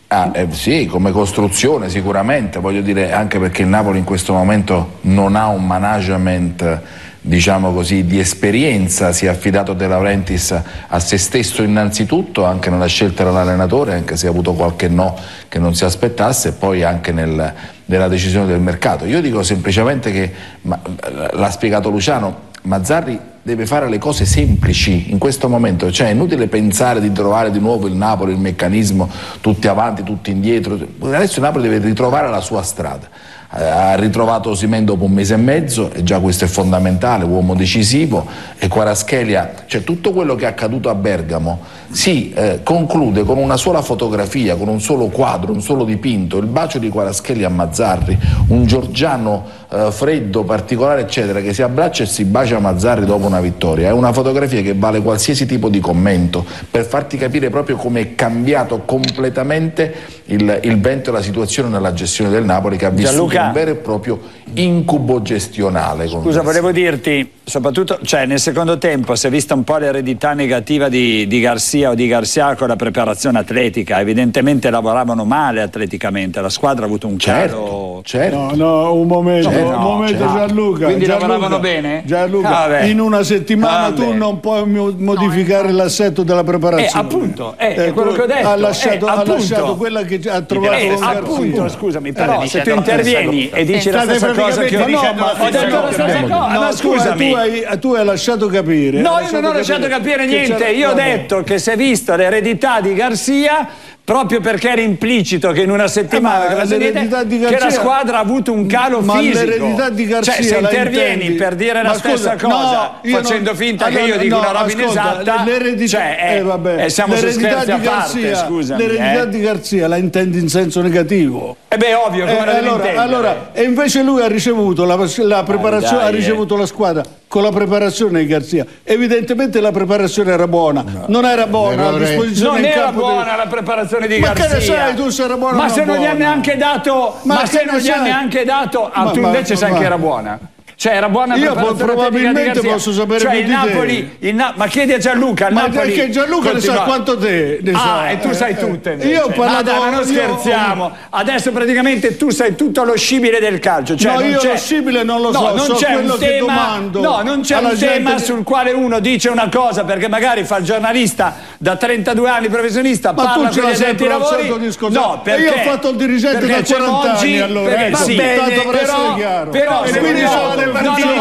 Ah, eh, sì, come costruzione sicuramente, voglio dire, anche perché il Napoli in questo momento non ha un management, diciamo così, di esperienza, si è affidato De Laurentiis a se stesso innanzitutto, anche nella scelta dell'allenatore, anche se ha avuto qualche no che non si aspettasse, e poi anche nel- nella decisione del mercato. Io dico semplicemente che, l'ha spiegato Luciano, Mazzarri deve fare le cose semplici in questo momento, cioè è inutile pensare di trovare di nuovo il Napoli, il meccanismo, tutti avanti, tutti indietro. Adesso il Napoli deve ritrovare la sua strada. Eh, Ha ritrovato Osimen dopo un mese e mezzo e già questo è fondamentale, uomo decisivo. E Quaraschelia, cioè tutto quello che è accaduto a Bergamo si eh, conclude con una sola fotografia, con un solo quadro, un solo dipinto, il bacio di Quaraschelia a Mazzarri, un Giorgiano eh, freddo, particolare, eccetera, che si abbraccia e si bacia Mazzarri dopo una vittoria. È una fotografia che vale qualsiasi tipo di commento per farti capire proprio come è cambiato completamente il, il vento e la situazione nella gestione del Napoli che ha vissuto Gianluca. un vero e proprio incubo gestionale. Scusa, volevo dirti, soprattutto, cioè nel secondo tempo si è vista un po' l'eredità negativa di, di Garcia o di Garcia con la preparazione atletica. Evidentemente lavoravano male atleticamente, la squadra ha avuto un calo. Certo, certo. No, no, un momento, Eh, un no, momento cioè, Gianluca. quindi Gianluca, lavoravano bene? Gianluca, Ah, in una settimana Ah, tu non puoi mo- modificare l'assetto della preparazione. Eh, appunto, eh, è quello che ho detto, Ha lasciato, eh, ha lasciato quella che ha trovato Eh, con Garcia. appunto, scusami, però Eh, se tu la stessa intervieni e dici la stessa cosa che ho detto la cosa. stessa cosa, No, ma tu- scusami. Tu hai, tu hai lasciato capire. No, io non ho lasciato capire niente. Io ho detto che si è vista l'eredità di Garcia proprio perché era implicito che in una settimana Eh, che, la squadra ha avuto un calo ma fisico. L'eredità di Garcia cioè, se intervieni intendi? per dire la scusa, stessa cosa no, facendo non- finta che allora, io dico no, una roba ascolta, inesatta, l'eredità- cioè, eh, eh, vabbè, eh, siamo su scherzi a di parte, scusami. L'eredità eh. di Garzia la intendi in senso negativo. Eh beh, ovvio, come Eh, allora, allora, e invece lui ha ricevuto la, la preparazione, dai, ha ricevuto la squadra con la preparazione di Garzia. Evidentemente la preparazione era buona, non era buona a disposizione Non era buona di- la preparazione di Ma Garzia. che ne sai tu se era buona o Ma non se non gli ha buona? neanche dato, ma, Ma se non gli ha neanche dato, ah, Ma- tu ma- invece sai ma- che era buona. Cioè era buona Io di probabilmente posso sapere cioè, più il di. Napoli, Na- ma chiedi a Gianluca, Ma Napoli perché Gianluca ne continua- sa quanto te ne Ah, sa. e tu sai Eh, tutte eh, invece. Io ho parlato ma dai, ma non io- scherziamo. Adesso praticamente tu sai tutto lo scibile del calcio. Cioè No, non io c'è... lo scibile non lo No, so, non so c'è un tema, no, non c'è un tema gente- sul quale uno dice una cosa perché magari fa il giornalista da 32 anni professionista, Ma parla tu ce con la gli sei addetti ai per un lavori. certo discorso. No, perché io ho fatto il dirigente da c'è 40 Mongi, anni, allora, ecco, va sì, bene, però, essere chiaro. però E quindi vogliamo,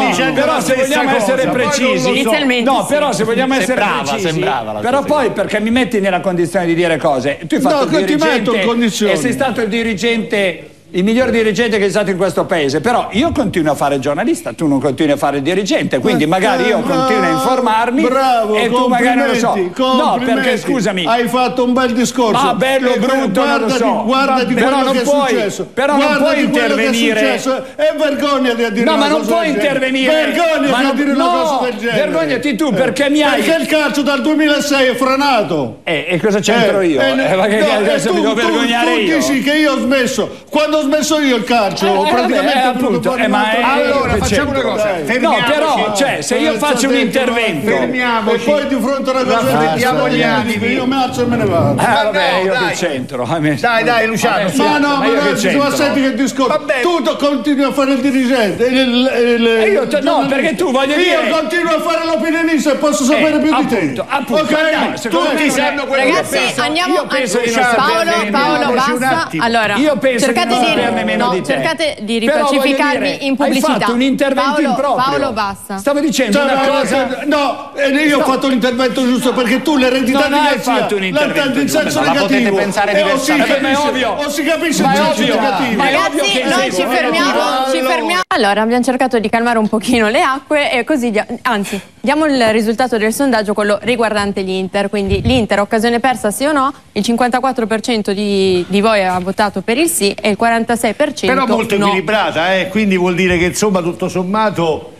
dicendo però se vogliamo cosa, essere precisi, so. Inizialmente no, però se vogliamo essere Sembrava, precisi, però cosa poi perché mi metti nella condizione di dire cose, tu hai fatto No, il che ti dirigente metto in condizioni. e sei stato il dirigente il miglior dirigente che è stato in questo paese, però io continuo a fare giornalista, tu non continui a fare dirigente, quindi magari io continuo a informarmi Bravo, e tu magari non lo so. No, perché scusami, Hai fatto un bel discorso. ma bello E brutto non lo guardati- so. Guardati però quello non che puoi, è successo. Però non Guardati puoi è intervenire. successo. E vergognati a dire No, ma non puoi intervenire. Vergognati Ma a dire una cosa del genere. vergognati tu, perché mi hai- Perché il calcio dal 2006 è franato. Eh, e cosa c'entro Eh, io? eh, Eh, che no, mi tu- devo tu- vergognare tu io? dici che io ho smesso. Quando ho smesso io il calcio, Eh, praticamente vabbè, è venuto appunto, eh, ma è-. Allora facciamo una cosa. No, però, cioè, se io Eh, faccio un intervento... Fermiamoci. E poi di fronte a una cosa del gli animi. io mi alzo e me ne vado. Eh, vabbè, no, io dai. che c'entro? Ah, Dai, dai, Luciano. Ma no, ma io no, senti che discorso. Tu continui a fare il dirigente. Io no, perché tu voglio io dire- continuo a fare l'opinionista e posso sapere Eh, più di te. appunto. Tutti sanno quello che Ragazzi, andiamo io Paolo, Paolo, basta. Allora, Io penso cercate di saperne meno no, di te. cercate di ripacificarvi dire, in pubblicità. Hai fatto un intervento Paolo, improprio. Paolo, basta. Stavo dicendo Cioè, una ma- cosa... No, e io ho fatto l'intervento giusto perché tu l'eredità Non di hai fatto un intervento in senso la potete negativo. pensare E o si diversamente. Eh, ma è capisce- ovvio. O si capisce Ma è senso ovvio. negativo. Ma è ovvio Ragazzi, noi ci fermiamo, ci fermiamo. Allora, abbiamo cercato di calmare un pochino le acque e così, dia- anzi, diamo il risultato del sondaggio, quello riguardante l'Inter. Quindi l'Inter, occasione persa sì o no? Il 54% di, di voi ha votato per il sì e il 46% Però molto no. equilibrata, eh? quindi vuol dire che insomma tutto sommato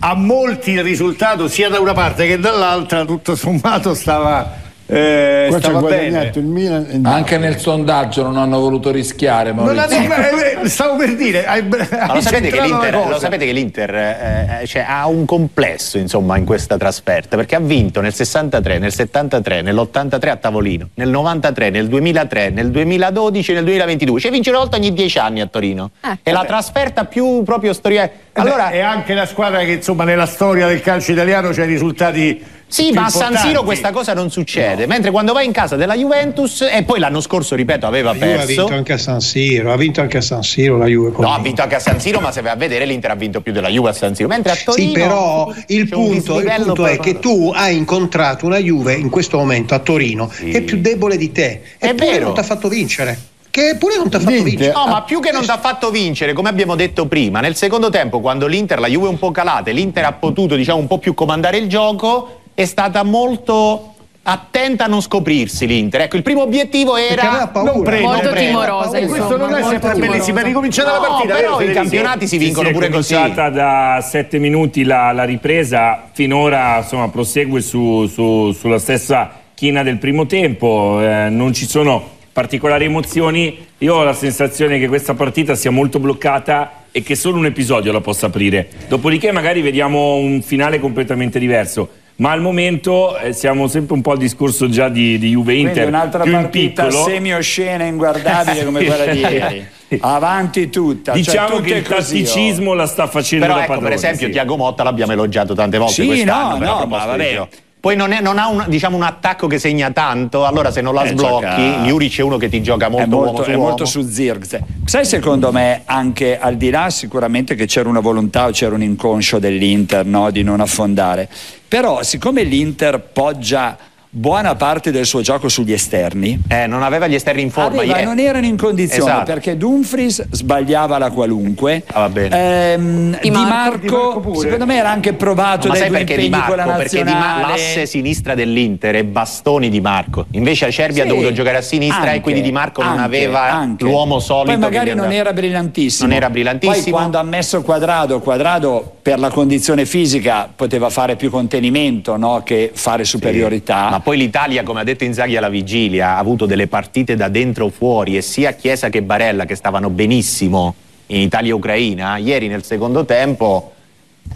a molti il risultato sia da una parte che dall'altra tutto sommato stava, eh, Qua stava bene. guadagnato il Milan il Anche nel sondaggio non hanno voluto rischiare, Non Maurizio. ha- eh, stavo per dire, hai, hai lo, sapete lo sapete che l'Inter, eh, eh, cioè, ha un complesso insomma, in questa trasferta perché ha vinto nel 63, nel 73, nell'83 a tavolino, nel 93, nel 2003, nel 2012 e nel 2022. Cioè vince una volta ogni dieci anni a Torino. Eh, È la trasferta più proprio storica. Allora, Allora, è anche la squadra che insomma nella storia del calcio italiano c'ha i risultati Sì, ma a San. Siro questa cosa non succede. Mentre quando vai in casa della Juventus, e poi l'anno scorso, ripeto, aveva La Juve ha vinto anche a San Siro, ha vinto anche a San Siro la Juve. con No, ha vinto anche a San Siro, ma se vai a vedere l'Inter ha vinto più della Juve a San Siro. Mentre a Torino Sì, però il punto, il punto è che tu hai incontrato una Juve in questo momento a Torino che è più debole di te. È Eppure vero. non ti ha fatto vincere. Che eppure non ti ha fatto vincere. No, ma più che non ti ha fatto vincere, come abbiamo detto prima, nel secondo tempo, quando l'Inter, la Juve è un po' calata, e l'Inter ha potuto, diciamo, un po' più comandare il gioco, è stata molto attenta a non scoprirsi l'Inter. Ecco, il primo obiettivo era paura. non pre- Molto non pre- timorosa, E questo insomma, non è sempre bellissimo, è ricominciata la No, partita. però vero, i campionati si vincono sì, pure è così. cominciata da sette minuti la, la ripresa, finora insomma, prosegue su- su- sulla stessa china del primo tempo, eh, non ci sono particolari emozioni. Io ho la sensazione che questa partita sia molto bloccata e che solo un episodio la possa aprire. Dopodiché magari vediamo un finale completamente diverso. Ma al momento eh, siamo sempre un po' al discorso già di, di Juve Quindi Inter. un'altra partita piccolo. semi-oscena, inguardabile come quella di ieri. Avanti tutta. cioè Diciamo tutte che il oh. tatticismo la sta facendo Però da ecco, padrone. per esempio, sì. Tiago Motta l'abbiamo elogiato tante volte Sì, quest'anno. no, no, ma vabbè. Poi non, è- non ha un, diciamo, un attacco che segna tanto, allora se non la Eh, sblocchi, gioca- Juric è uno che ti gioca molto, è molto, su è uomo. molto su Zirkzee. Sai secondo me anche al di là sicuramente che c'era una volontà o c'era un inconscio dell'Inter no, di non affondare, però siccome l'Inter poggia buona parte del suo gioco sugli esterni, Eh, non aveva gli esterni in forma aveva- non erano in condizione Esatto. perché Dumfries sbagliava la qualunque. Ah, va bene. Ehm, Di Marco. Marco, Di Marco secondo me era anche provato Ma dai sai due perché Di impegni con la Marco? Perché di Ma- nazionale. l'asse sinistra dell'Inter è bastoni di Marco. Invece Acerbi ha Sì, dovuto giocare a sinistra e anche, quindi Di Marco non anche, aveva anche. l'uomo solido. Poi magari non era brillantissimo. Non era brillantissimo. Poi quando ha messo Quadrado, Quadrado per la condizione fisica poteva fare più contenimento no, che fare superiorità. Ma poi l'Italia, come ha detto Inzaghi alla vigilia, ha avuto delle partite da dentro o fuori e sia Chiesa che Barella che stavano benissimo in Italia-Ucraina, ieri nel secondo tempo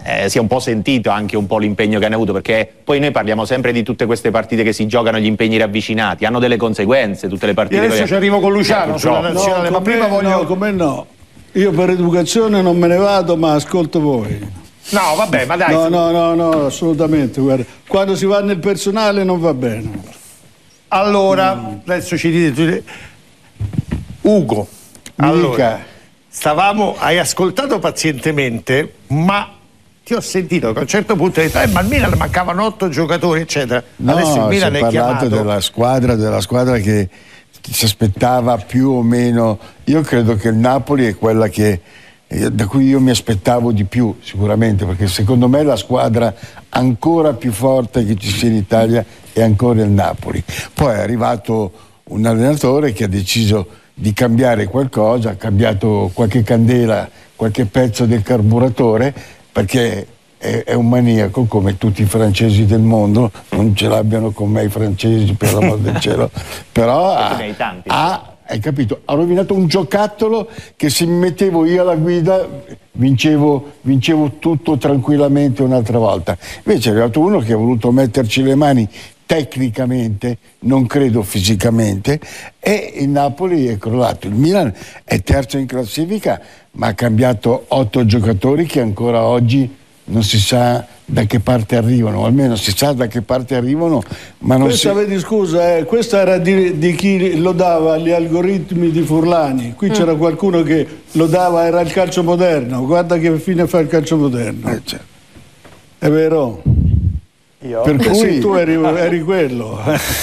eh, si è un po' sentito anche un po' l'impegno che hanno avuto, perché poi noi parliamo sempre di tutte queste partite che si giocano gli impegni ravvicinati, hanno delle conseguenze tutte le Io partite. adesso ci arrivo con Luciano Eh, sulla nazionale, ma come prima voglio... no, come no. Io per educazione non me ne vado, ma ascolto voi. No, vabbè, ma dai. No, no, no, no, assolutamente. Guarda. Quando si va nel personale non va bene. Allora, adesso ci dite... Ugo, Mi allora, dica. stavamo, hai ascoltato pazientemente, ma ti ho sentito che a un certo punto hai detto, eh, ma al Milan mancavano otto giocatori, eccetera. No, Adesso il Milan è chiamato... della squadra, della squadra che si aspettava più o meno. Io credo che il Napoli è quella che, eh, da cui io mi aspettavo di più, sicuramente, perché secondo me la squadra ancora più forte che ci sia in Italia è ancora il Napoli. Poi è arrivato un allenatore che ha deciso di cambiare qualcosa, ha cambiato qualche candela, qualche pezzo del carburatore, perché è, è un maniaco come tutti i francesi del mondo, non ce l'abbiano con me i francesi per l'amor del cielo, però ha, ha- hai capito, ha rovinato un giocattolo che se mi mettevo io alla guida vincevo, vincevo tutto tranquillamente un'altra volta. Invece è arrivato uno che ha voluto metterci le mani tecnicamente, non credo fisicamente, e il Napoli è crollato. Il Milan è terzo in classifica, ma ha cambiato otto giocatori che ancora oggi non si sa da che parte arrivano, o almeno si sa da che parte arrivano, ma non si... Questa, vedi, scusa, eh, questa era di, di chi lo dava gli algoritmi di Furlani. Qui c'era qualcuno che lo dava, era il calcio moderno. Guarda che fine fa il calcio moderno. Eh, certo. È vero? Per Eh cui sì, tu eri, eri quello.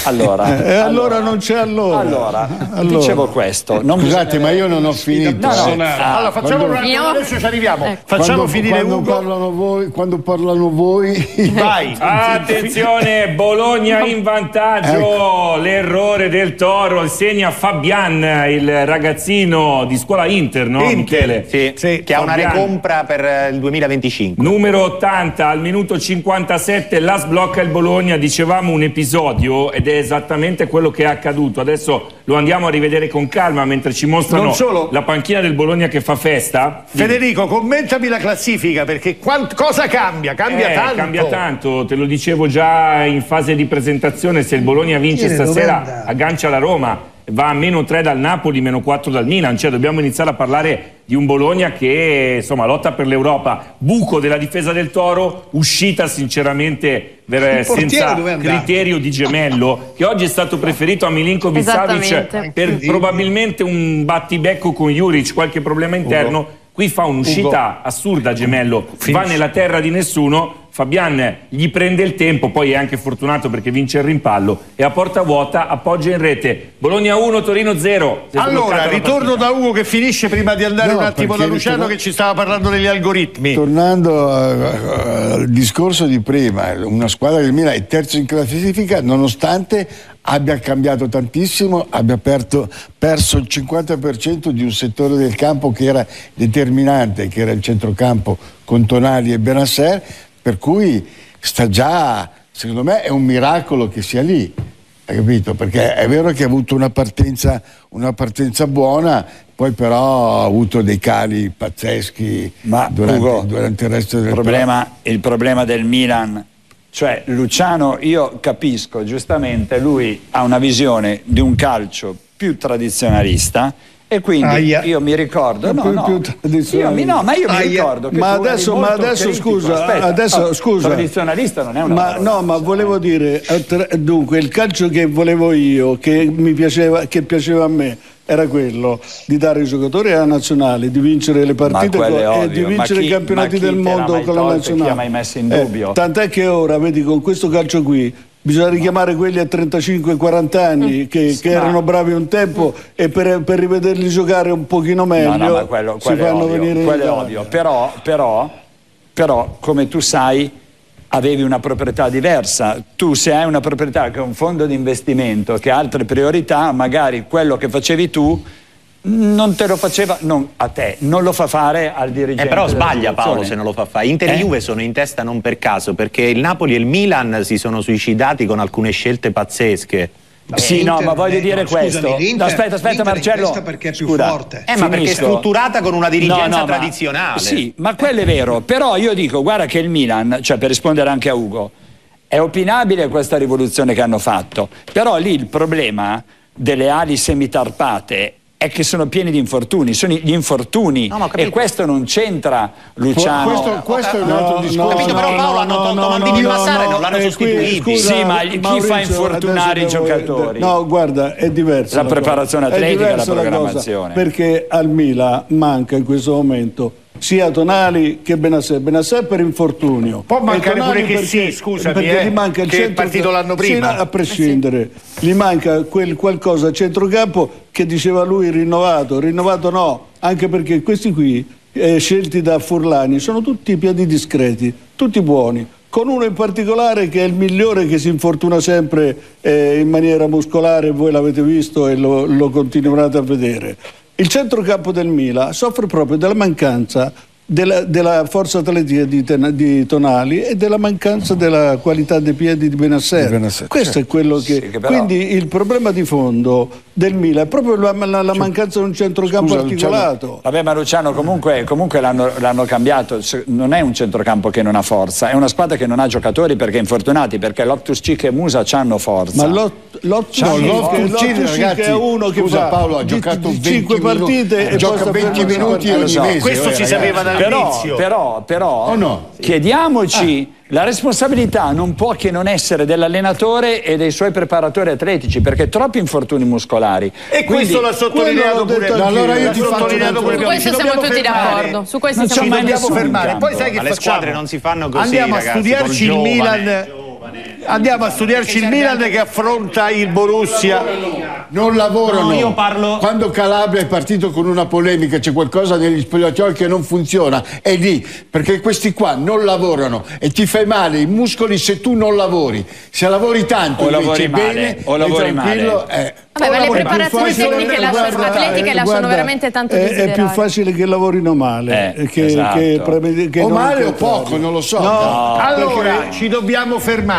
Allora, E allora non c'è allora. Allora, Allora. dicevo questo. Non Scusate, ma io non ho finito. No, no, eh. Allora, facciamo quando- un attimo, adesso ci arriviamo. Ecco. Facciamo Quando- finire quando Ugo. Parlano voi, quando parlano voi, Vai. Attenzione, Bologna in vantaggio, l'errore del Toro, segna Fabian, il ragazzino di scuola Inter, no Michele? Sì, Sì, che ha una Fabian. recompra per il 2025. Numero 80 al minuto 57 la sblocca il Bologna, dicevamo un episodio ed è esattamente quello che è accaduto. Adesso lo andiamo a rivedere con calma mentre ci mostrano la panchina del Bologna che fa festa. Federico, commentami la classifica perché quant- cosa cambia? Cambia Eh, tanto. Cambia tanto, te lo dicevo già in fase di presentazione, se il Bologna vince stasera aggancia la Roma, va a meno 3 dal Napoli, meno 4 dal Milan, cioè dobbiamo iniziare a parlare di un Bologna che insomma lotta per l'Europa, buco della difesa del Toro, uscita sinceramente portiere senza criterio di gemello, che oggi è stato preferito a Milinkovic Savic per probabilmente un battibecco con Juric, qualche problema interno. Qui fa un'uscita assurda Gemello, va nella terra di nessuno, Fabian gli prende il tempo, poi è anche fortunato perché vince il rimpallo e a porta vuota appoggia in rete. Bologna 1, Torino 0. Si è Allora, ritorno da Ugo che finisce prima di andare No, un attimo da Luciano ritorno- che ci stava parlando degli algoritmi. Tornando al discorso di prima, una squadra del Milan è terza in classifica nonostante abbia cambiato tantissimo, abbia aperto- perso il 50% di un settore del campo che era determinante, che era il centrocampo con Tonali e Benasser, per cui sta già, secondo me è un miracolo che sia lì. Hai capito? Perché è vero che ha avuto una partenza, una partenza buona, poi però ha avuto dei cali pazzeschi Ma durante, Ugo, durante il resto del problema, il problema del Milan, cioè Luciano, io capisco giustamente, lui ha una visione di un calcio più tradizionalista e quindi Aia. io mi ricordo, no, Più- no, più io mi- no, ma io mi Aia. ricordo che Ma adesso- ma adesso, scusa, Aspetta, adesso, oh, scusa. tradizionalista non è una Ma no, ma volevo dire, eh, dunque, il calcio che volevo io, che mi piaceva, che piaceva a me, era quello di dare ai giocatori alla nazionale, di vincere le partite quello è co- e ovvio, di vincere chi- i campionati del mondo con la nazionale. ha mai messo in Eh, dubbio? tant'è che ora, vedi, con questo calcio qui bisogna richiamare quelli a 35-40 anni che, che Ma- erano bravi un tempo e per, per rivederli giocare un pochino meglio No, no, ma quello, si quello è fanno ovvio, venire in quello è Italia. ovvio. Però, però, però, come tu sai, avevi una proprietà diversa. Tu se hai una proprietà che è un fondo di investimento, che ha altre priorità, magari quello che facevi tu non te lo faceva, non a te, non lo fa fare al dirigente. Eh, però sbaglia Paolo se non lo fa fare. Inter e Eh? Juve sono in testa non per caso, perché il Napoli e il Milan si sono suicidati con alcune scelte pazzesche. Sì, no, ma voglio dire no, scusami, questo. l'Inter- aspetta, aspetta, in Marcello. perché è più Scusa, forte. Eh, ma perché è finisco. strutturata con una dirigenza No, no, ma- tradizionale. Sì, ma quello è vero. Però io dico, guarda che il Milan, cioè per rispondere anche a Ugo, è opinabile questa rivoluzione che hanno fatto. Però lì il problema delle ali semitarpate è che sono pieni di infortuni, sono gli infortuni No, e questo non c'entra Luciano. Questo, questo è un No, altro no, discorso. capito, però Paolo hanno tolto Maldini e Massara e non l'hanno eh, qui, sostituiti. Sì, ma chi fa infortunare i giocatori? No, guarda, è diversa. La preparazione atletica e la cosa, programmazione. perché al Mila manca in questo momento sia Tonali che Benasser. Benasser per infortunio. Può mancare pure che perché- sì, scusami, perché eh, gli manca il che è centro partito l'anno Sì, prima. a prescindere. Gli manca quel qualcosa a centrocampo che diceva lui rinnovato. Rinnovato no, anche perché questi qui eh, scelti da Furlani sono tutti piedi discreti, tutti buoni. Con uno in particolare che è il migliore che si infortuna sempre eh, in maniera muscolare, voi l'avete visto e lo, lo continuerete a vedere. Il centrocampo del Mila soffre proprio della mancanza della, della forza atletica di, di Tonali e della mancanza della qualità dei piedi di Benasser. Benasser, Questo certo. è quello che... Sì, che però- Quindi il problema di fondo del Mila è proprio la, la- la mancanza di un centrocampo Scusa, Luciano. articolato. Vabbè, ma Luciano, comunque, comunque l'hanno, l'hanno cambiato. Non è un centrocampo che non ha forza, è una squadra che non ha giocatori perché è infortunati, perché Loftus Cheek e Musa hanno forza. Ma Lot- Lotto No, Loftus ragazzi, è uno che scusa fa Paolo, ha giocato di 20 cinque minuti, partite e gioca poi sta 20 fermo una minuti ogni mese. Questo eh, si sapeva però, però, però O no? chiediamoci la responsabilità non può che non essere dell'allenatore e dei suoi preparatori atletici perché troppi infortuni muscolari E Quindi- questo l'ha sottolineato pure anch'io. Allora io ti faccio sottolineato un pure altro- Su questo Ci siamo tutti fermare. d'accordo. Su questo Non Ci siamo tutti dobbiamo fermare. Poi sai che Ma le facciamo? squadre non si fanno così, Andiamo a ragazzi, studiarci il col giovane. Andiamo a studiarci il Milan che affronta il Borussia. Non lavorano. No, io parlo- Quando Calabria è partito con una polemica, c'è qualcosa negli spogliatoi che non funziona, è lì, perché questi qua non lavorano e ti fai male i muscoli se tu non lavori. Se lavori tanto O lavori male, bene o lavori tranquillo, male. eh, Vabbè, ma le preparazioni tecniche lasciano- atletiche lasciano guarda, veramente tanto è, è desiderare. più facile che lavorino male Eh, che, esatto. che che o male o poco, non lo so. No, Allora, perché- ci dobbiamo fermare.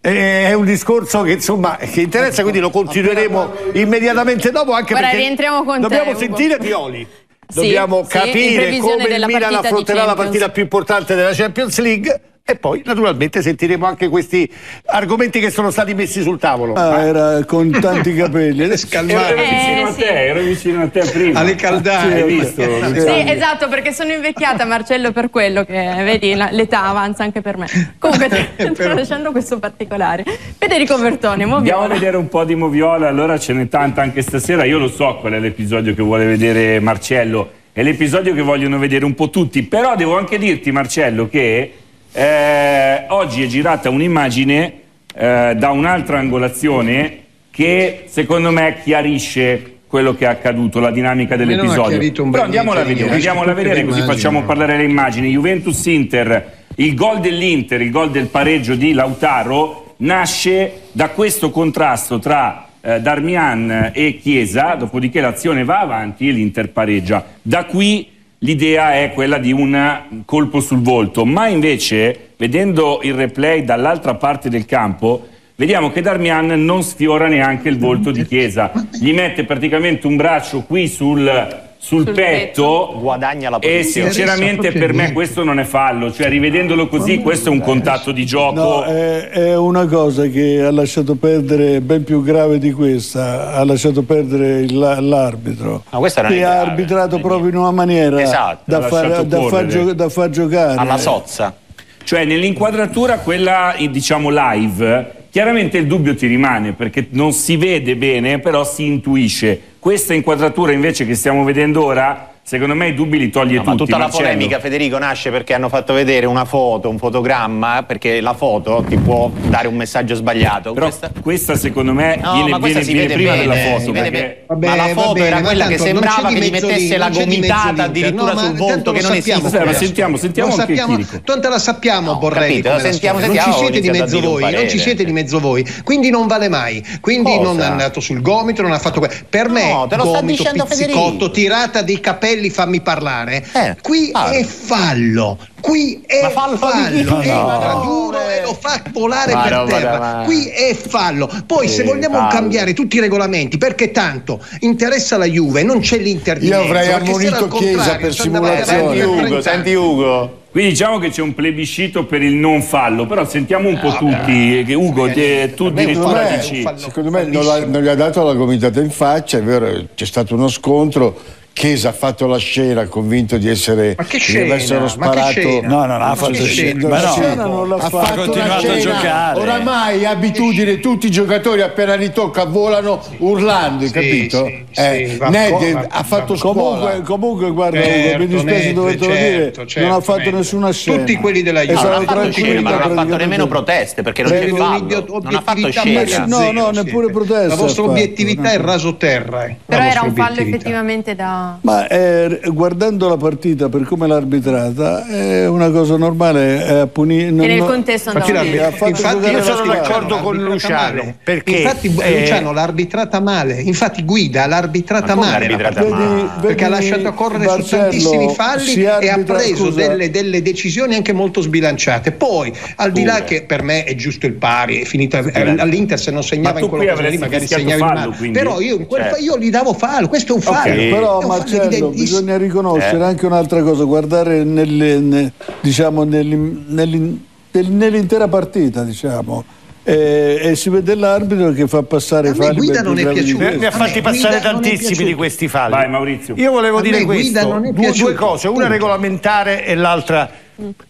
Eh, È un discorso che insomma che interessa, quindi lo continueremo immediatamente dopo. Anche Ora perché rientriamo con te, dobbiamo Ugo. sentire Pioli. Sì, Dobbiamo sì, capire previsione come il Milan affronterà la partita più importante della Champions League. E poi, naturalmente, sentiremo anche questi argomenti che sono stati messi sul tavolo. Ah, era con tanti capelli. Ero Scalmare vicino a sì. te, ero vicino a te prima. alle caldane. Hai visto? Sì, esatto, perché sono invecchiata, Marcello, per quello che vedi, l'età avanza anche per me. Comunque, tralasciando questo particolare. Federico Bertone, Andiamo a vedere un po' di moviola, allora ce n'è tanta anche stasera. Io lo so qual è l'episodio che vuole vedere Marcello. è l'episodio che vogliono vedere un po' tutti. Però devo anche dirti, Marcello, che eh, oggi è girata un'immagine eh, da un'altra angolazione che secondo me chiarisce quello che è accaduto, la dinamica dell'episodio. Però andiamola a vedere, io andiamola a vedere così facciamo parlare le immagini. Juventus-Inter, il gol dell'Inter, il gol del pareggio di Lautaro nasce da questo contrasto tra eh, Darmian e Chiesa, dopodiché l'azione va avanti e l'Inter pareggia. Da qui l'idea è quella di un colpo sul volto, ma invece vedendo il replay dall'altra parte del campo vediamo che Darmian non sfiora neanche il volto di Chiesa, gli mette praticamente un braccio qui sul, sul Sul petto Guadagna la e posizione. sinceramente per me questo non è fallo, cioè rivedendolo così questo è un contatto di gioco. No, è, è una cosa che ha lasciato perdere, ben più grave di questa, ha lasciato perdere il- l'arbitro. No, che ha arbitrato proprio in una maniera Esatto, da, far, da, far gio- da far giocare. Alla sozza. Cioè nell'inquadratura quella eh, diciamo live, chiaramente il dubbio ti rimane perché non si vede bene, però si intuisce. Questa inquadratura invece che stiamo vedendo ora, secondo me i dubbi li toglie No, ma tutti. tutta la Marcello. polemica, Federico, nasce perché hanno fatto vedere una foto, un fotogramma, perché la foto ti può dare un messaggio sbagliato. Però Questa- questa, secondo me No, viene, ma questa viene- si viene vede prima bene, della foto. perché-. Vabbè, ma la foto bene, era ma quella che sembrava che gli mettesse lì, la gomitata addirittura No, sul ma volto, tanto che non sappiamo esiste. Ma sentiamo, sentiamo Lo sappiamo, tanto la sappiamo No, Borrelli capito, la sentiamo, non ci siete di mezzo voi non ci siete di mezzo voi quindi non vale mai quindi non è andato sul gomito non ha fatto per me No, te lo sta gomito dicendo pizzicotto Federico. tirata dei capelli fammi parlare Eh, qui parla. è fallo qui è Ma fallo fallo, è No. graduro e lo fa volare Ma per no, ma terra no. qui è fallo poi se Sì, vogliamo fallo. cambiare tutti i regolamenti perché tanto interessa la Juve non c'è l'Inter di Io avrei se ammonito Chiesa per simulazione. Ugo, 30 senti Ugo. Quindi diciamo che c'è un plebiscito per il non fallo, però sentiamo un po' tutti. Che Ugo, te- tu addirittura dici. secondo me non, non gli ha dato la gomitata in faccia, è vero, c'è stato uno scontro. Chiesa ha fatto la scena, convinto di essere Ma che di scena? avessero Ma che sparato. scena? No, non ha fatto scena. scena? Ma no. Scena non l'ha ha fatto. fatto continuato a scena. giocare. Oramai abitudine, tutti i giocatori appena li tocca volano urlando, hai capito? sì, Eh, sì, va- Nedved va- ha fatto Comunque, scuola. comunque, guarda Certo, Ugo, mi dispiace dovertelo certo, dire, certo, non ha fatto Nedved. nessuna scena. Tutti quelli della Juve. E No, non ha fatto tranquillo, scena, ma non ha fatto nemmeno proteste perché non c'è fallo. Non ha fatto scena. a No, no, neppure protesta La vostra obiettività no. è rasoterra. eh. Però era un fallo effettivamente da... Ma eh, guardando la partita per come l'ha arbitrata è una cosa normale è a punire. non- nel non- contesto Ma andava bene. Infatti, io sono d'accordo con Luciano, perché, Infatti, eh, Luciano l'ha arbitrata male. Infatti, Guida l'ha arbitrata come male. arbitrata male? Vedi- perché ha vedi lasciato correre su tantissimi falli e ha preso delle, delle decisioni anche molto sbilanciate. Poi, al di là che per me è giusto il pari, è finita eh, all'inter se non segnava Ma tu in cosa lì, avresti magari in fallo, mano. quindi? Però io, in quel fa- io gli davo fallo, questo è un fallo. Però È un fallo Marcello evidentissimo. bisogna riconoscere Eh. anche un'altra cosa, guardare nelle- ne- diciamo, nell'in- nell'in- nel- nell'intera partita, diciamo. E, e si vede l'arbitro che fa passare i falli Guida non è piaciuto. questo. Ne ha fatti passare tantissimi di questi falli. Vai, Maurizio. Io volevo dire questo, due, due cose, una Punto. regolamentare e l'altra.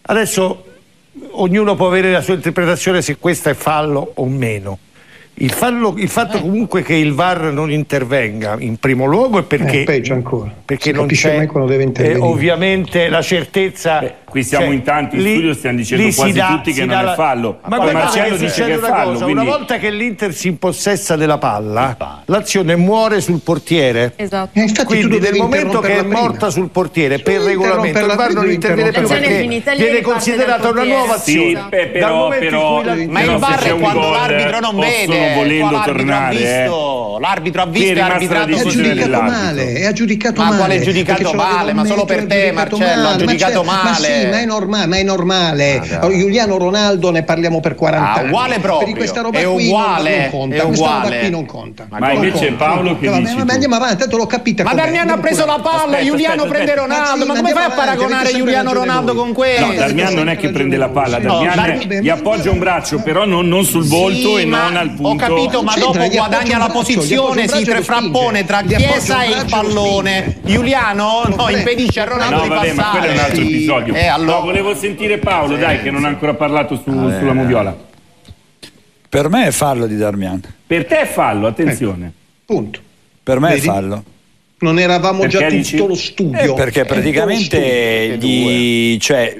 Adesso ognuno può avere la sua interpretazione se questo è fallo o meno. Il, fallo- il fatto Eh. comunque che il VAR non intervenga in primo luogo è perché, Eh, peggio ancora. perché Si non capisce c'è mai quando deve intervenire. eh, ovviamente la certezza. Beh, qui siamo cioè, in tanti in lì- studio, stiamo dicendo quasi dà- tutti che non dà è la- fallo. Ma Poi Marcello dice succede che è una fallo, cosa, quindi- Una volta che l'Inter si impossessa della palla, l'azione muore sul portiere. Esatto. Eh, Quindi nel momento che è interromperla prima. morta sul portiere Sì, per regolamento il VAR non interviene più perché viene considerata una nuova azione. la- Ma il VAR è quando l'arbitro non possono volendo qua l'arbitro ha tornare, eh. visto, l'arbitro ha Qui visto e ha arbitrato È decisione così. giudicato dell'arbitro. male, Ma male. quale giudicato male? Ma solo per te, giudicato Marcello, ha male, giudicato ma male. Ma sì, ma è normale, ma è normale. Ah, Giuliano Ronaldo ne parliamo per 40 Ah, anni. uguale proprio, Per questa roba è qui uguale, non, non conta, è questa roba uguale. qui non conta. Ma Ma Non invece conta. Paolo che Vabbè, dici ma andiamo avanti, tanto l'ho capita. Ma. Darmian ha preso la palla, Aspetta, Giuliano aspetta, prende. Ronaldo, Ma sì, ma come ma fai a paragonare Giuliano Ronaldo con questo? No, Darmian non è che prende la palla. Darmian gli appoggia un braccio, però non, non sul volto e ma non al punto. Ho capito, ma dopo guadagna la posizione, si frappone tra Chiesa e il pallone. Giuliano no, impedisce a Ronaldo No, di vabbè, ma quello è un passare. altro Sì. episodio. Eh, allora- No, volevo sentire Paolo, dai, che non ha ancora parlato su- sulla moviola. Per me è fallo di Darmian. Per te è fallo, attenzione. Punto. Per me Vedi? è fallo. Non eravamo Perché già tutto dici? lo studio. Eh, perché Eh, praticamente gli, cioè,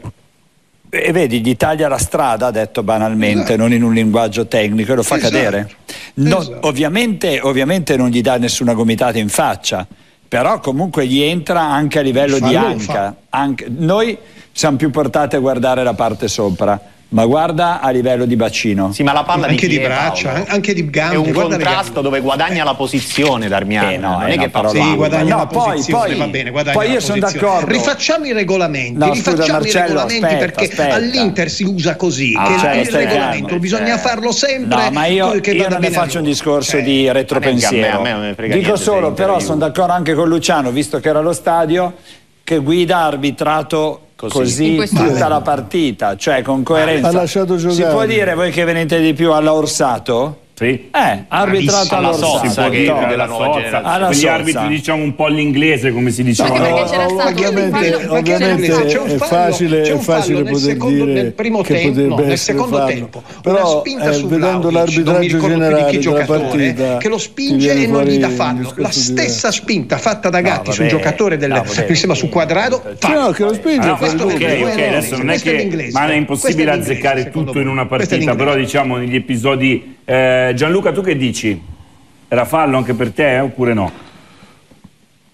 e vedi, gli taglia la strada, ha detto banalmente, Esatto. non in un linguaggio tecnico, e lo fa Esatto. cadere. No, Esatto. ovviamente, ovviamente non gli dà nessuna gomitata in faccia, però comunque gli entra anche a livello Il di anca. fa. Anche- noi siamo più portati a guardare la parte sopra, ma guarda a livello di bacino. Sì, ma la palla Anche di, di braccia, Paolo? eh, anche di gambe, È un guarda contrasto dove guadagna la posizione Darmian. Eh, no, non eh, è no, che però Sì, guadagna No, la poi- posizione, poi- va bene, guadagna poi io sono d'accordo. Rifacciamo i regolamenti, No, scusa, rifacciamo Marcello, i regolamenti aspetta, perché aspetta. all'Inter si usa così, Ah, che certo, il stai regolamento calmo, bisogna certo. farlo sempre No, ma io, che io non ne faccio un discorso Cioè, di retropensiero. Dico solo, però sono d'accordo anche con Luciano, visto che era allo stadio, che Guida ha arbitrato Così. così, tutta la partita, cioè con coerenza. Ha lasciato Si giocare. può dire voi che venite di più alla Orsato? Sì. Eh, ha arbitrato alla Sozza, che- no. della nuova generazione. Quegli Sozza. arbitri diciamo un po' all'inglese come si diceva perché volta. c'era stato ovviamente, un fallo- ovviamente c'è un è fallo- facile, c'è è un fallo facile nel poter secondo- dire nel primo che tempo, potrebbe no, nel essere secondo fallo. tempo. Una Però spinta eh, su vedendo l'arbitraggio generale chi della giocatore, partita che lo spinge e non gli dà un fallo. La stessa spinta fatta da Gatti No, sul vabbè. giocatore del, mi sembra su Quadrado, Sì, fallo. no, che lo spinge Ah, ok, è ok, adesso non è questo è che l'inglese. ma è impossibile è azzeccare tutto in una è partita, però diciamo negli episodi eh, Gianluca tu che dici? Era fallo anche per te eh, oppure no?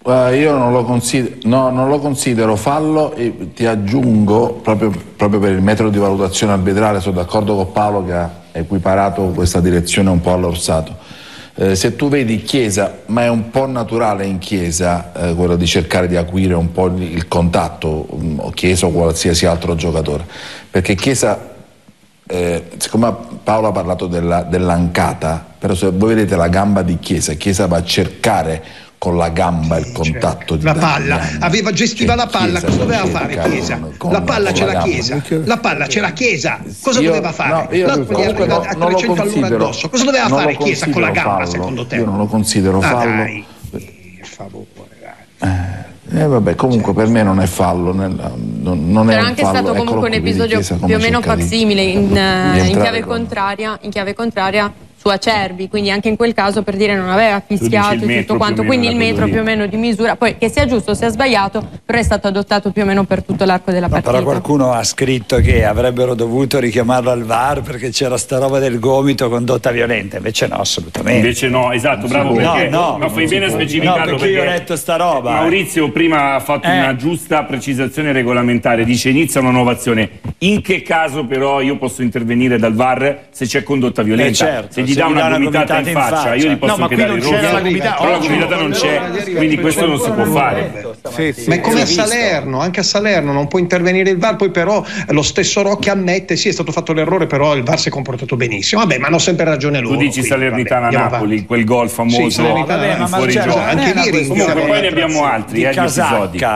Eh, io non lo, no, non lo considero fallo e ti aggiungo, proprio, proprio per il metodo di valutazione arbitrale, sono d'accordo con Paolo che ha equiparato questa direzione un po' all'orsato. Eh, se tu vedi Chiesa, ma è un po' naturale in Chiesa eh, quello di cercare di acuire un po' il contatto, mm, Chiesa o qualsiasi altro giocatore, perché Chiesa eh, siccome Paolo ha parlato della- dell'ancata, però se voi vedete la gamba di Chiesa, Chiesa va a cercare con la gamba il contatto di La palla, aveva gestiva Cioè, la palla, cosa doveva fare Chiesa? con- con- La palla c'è la. Chiesa, la palla c'è la Chiesa, cosa Io- doveva fare? no, io comunque no- a non lo 300 all'ora considero- addosso, cosa doveva non fare lo Chiesa con la considero gamba fallo. secondo te? Io non lo considero Ah, fallo. dai, per favore, dai. Eh, vabbè, comunque per me non è fallo, nel- non, non un anche fallo, stato comunque un episodio più o meno facsimile in, eh, in entrare chiave con- contraria, in chiave contraria su Acerbi, quindi anche in quel caso per dire non aveva fischiato e tutto quanto, quindi il metro più o meno di misura, poi che sia giusto o sia sbagliato, però è stato adottato più o meno per tutto l'arco della No, partita. però qualcuno ha scritto che avrebbero dovuto richiamarlo al VAR perché c'era sta roba del gomito condotta violenta, invece no, assolutamente. Invece no, esatto, bravo può. perché No, no, ma fai bene a specificarlo No, perché io ho letto sta roba, eh. Maurizio prima ha fatto Eh. una giusta precisazione regolamentare, dice inizia una nuova azione. In che caso però io posso intervenire dal VAR se c'è condotta violenta? Eh, certo, se gli dà gli una dà una gomitata in faccia, faccia. io gli posso No, ma qui non rosso. la gomitata. Però la gomitata non c'è, quindi questo non si può fare. Sì, sì. Ma è come a. Salerno, anche a Salerno non può intervenire il VAR, poi però lo stesso Rocchi ammette, sì è stato fatto l'errore, però il VAR si è comportato benissimo. Vabbè, ma hanno sempre ragione loro. Tu dici quindi, Salernitana vabbè, Napoli, quel gol famoso. Sì, Salernitana Vabbè, ma fuori gioco. Anche questione- Comunque poi ne abbiamo altri, eh,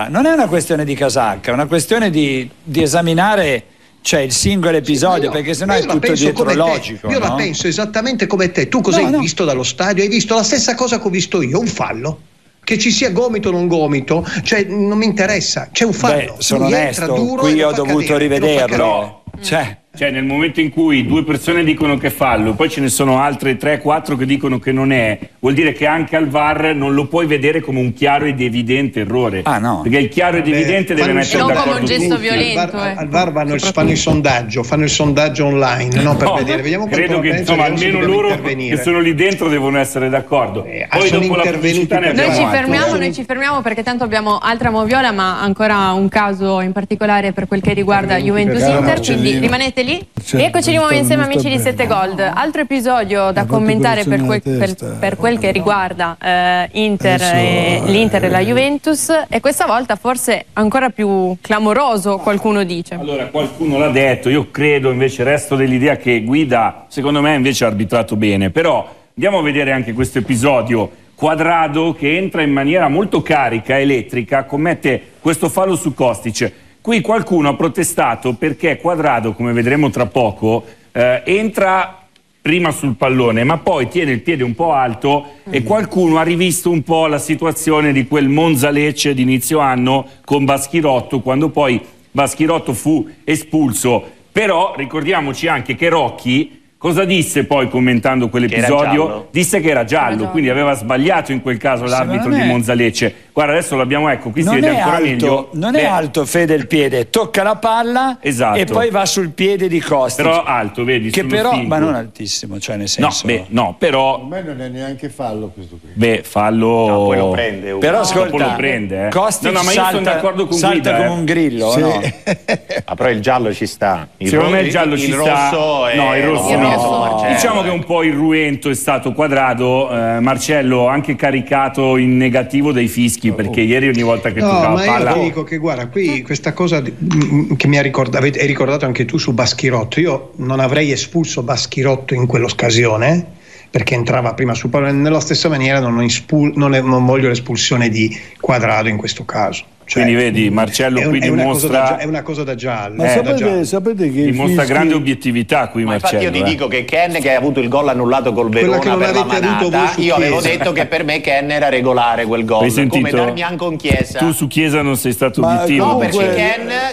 non è una questione di casacca, è una questione di esaminare cioè, il singolo episodio, Io- perché sennò è la tutto dietro logico. Io la no? penso esattamente come te. Tu cosa No, hai no. visto dallo stadio? Hai visto la stessa cosa che ho visto io, un fallo. Che ci sia gomito o non gomito, cioè non mi interessa, c'è un fallo. Beh, sono Lui onesto, qui ho dovuto cadere, rivederlo. cadere. Cioè, Cioè, nel momento in cui due persone dicono che è fallo, poi ce ne sono altre 3-4 che dicono che non è, vuol dire che anche al VAR non lo puoi vedere come un chiaro ed evidente errore. Ah, no. Perché il chiaro ed Beh, evidente deve fanno il mettere non come d'accordo un gesto tutti. violento. Al VAR, eh. al VAR vanno fanno il sondaggio, fanno il sondaggio online, no? Per No, vedere. Vediamo credo che insomma, almeno loro intervenire. che sono lì dentro devono essere d'accordo. Eh, Poi dopo la pubblicità ne per Noi abbiamo ci fermiamo, noi ci fermiamo perché tanto abbiamo altra moviola, ma ancora un caso in particolare per quel che riguarda Juventus Inter, quindi rimanete lì. Certo, Rieccoci di nuovo insieme amici sta di bene. 7 Gold. Altro episodio da commentare per quel, alla per- testa. per quel che riguarda eh, Inter Adesso, e, l'Inter e la eh, Juventus e questa volta forse ancora più clamoroso qualcuno dice. Allora, qualcuno l'ha detto, io credo invece, resto dell'idea che Guida, secondo me, invece ha arbitrato bene. Però andiamo a vedere anche questo episodio. Quadrado che entra in maniera molto carica, elettrica, commette questo fallo su Kostic. Qui qualcuno ha protestato perché Quadrado, come vedremo tra poco, eh, entra prima sul pallone, ma poi tiene il piede un po' alto e qualcuno ha rivisto un po' la situazione di quel Monza Lecce di inizio anno con Baschirotto, quando poi Baschirotto fu espulso. Però ricordiamoci anche che Rocchi Cosa disse poi commentando era quell'episodio? Disse che era giallo, giallo. quindi aveva sbagliato in quel caso l'arbitro di Monzalecce. Guarda, adesso l'abbiamo, ecco, qui si non vede è, ancora alto, meglio. non Beh, è alto Fede il piede, tocca la palla Esatto. e poi va sul piede di Costa. Però alto, vedi, che però, stinco. ma non altissimo, cioè nel No, senso. beh, no, però, Per me non è neanche fallo questo qui. beh, fallo... No, poi lo prende. uno. Però ascolta, lo prende, eh. Kostic No, no, ma io sono salta, d'accordo con salta Guida, come eh. un grillo, Sì. no? Ah, però il giallo ci sta. Il Secondo me il giallo il ci sta. rosso è no, il rosso no. è stato Marcello, Diciamo che eh. un po' irruento è stato quadrato. eh, Marcello anche caricato in negativo dei fischi perché ieri ogni volta che No, toccava ma io palla. ti dico che guarda, qui questa cosa che mi ha ricordato, hai ricordato anche tu su Baschirotto, io non avrei espulso Baschirotto in quell'occasione perché entrava prima sul pallone, nella stessa maniera non, espul- non è- non voglio l'espulsione di Quadrado in questo caso. Cioè, Quindi vedi, Marcello un- qui cosa da, dimostra- è una cosa da giallo. Ma eh, da giallo. sapete, sapete che Dimostra fischi- grande obiettività qui Ma infatti Marcello. io ti eh. dico che Ken che ha avuto il gol annullato col Quella Verona che non per la manata, su io avevo detto che per me Ken era regolare quel gol, Hai come sentito? Darmian con Chiesa. Tu su Chiesa non sei stato Ma obiettivo. No, Comunque- perché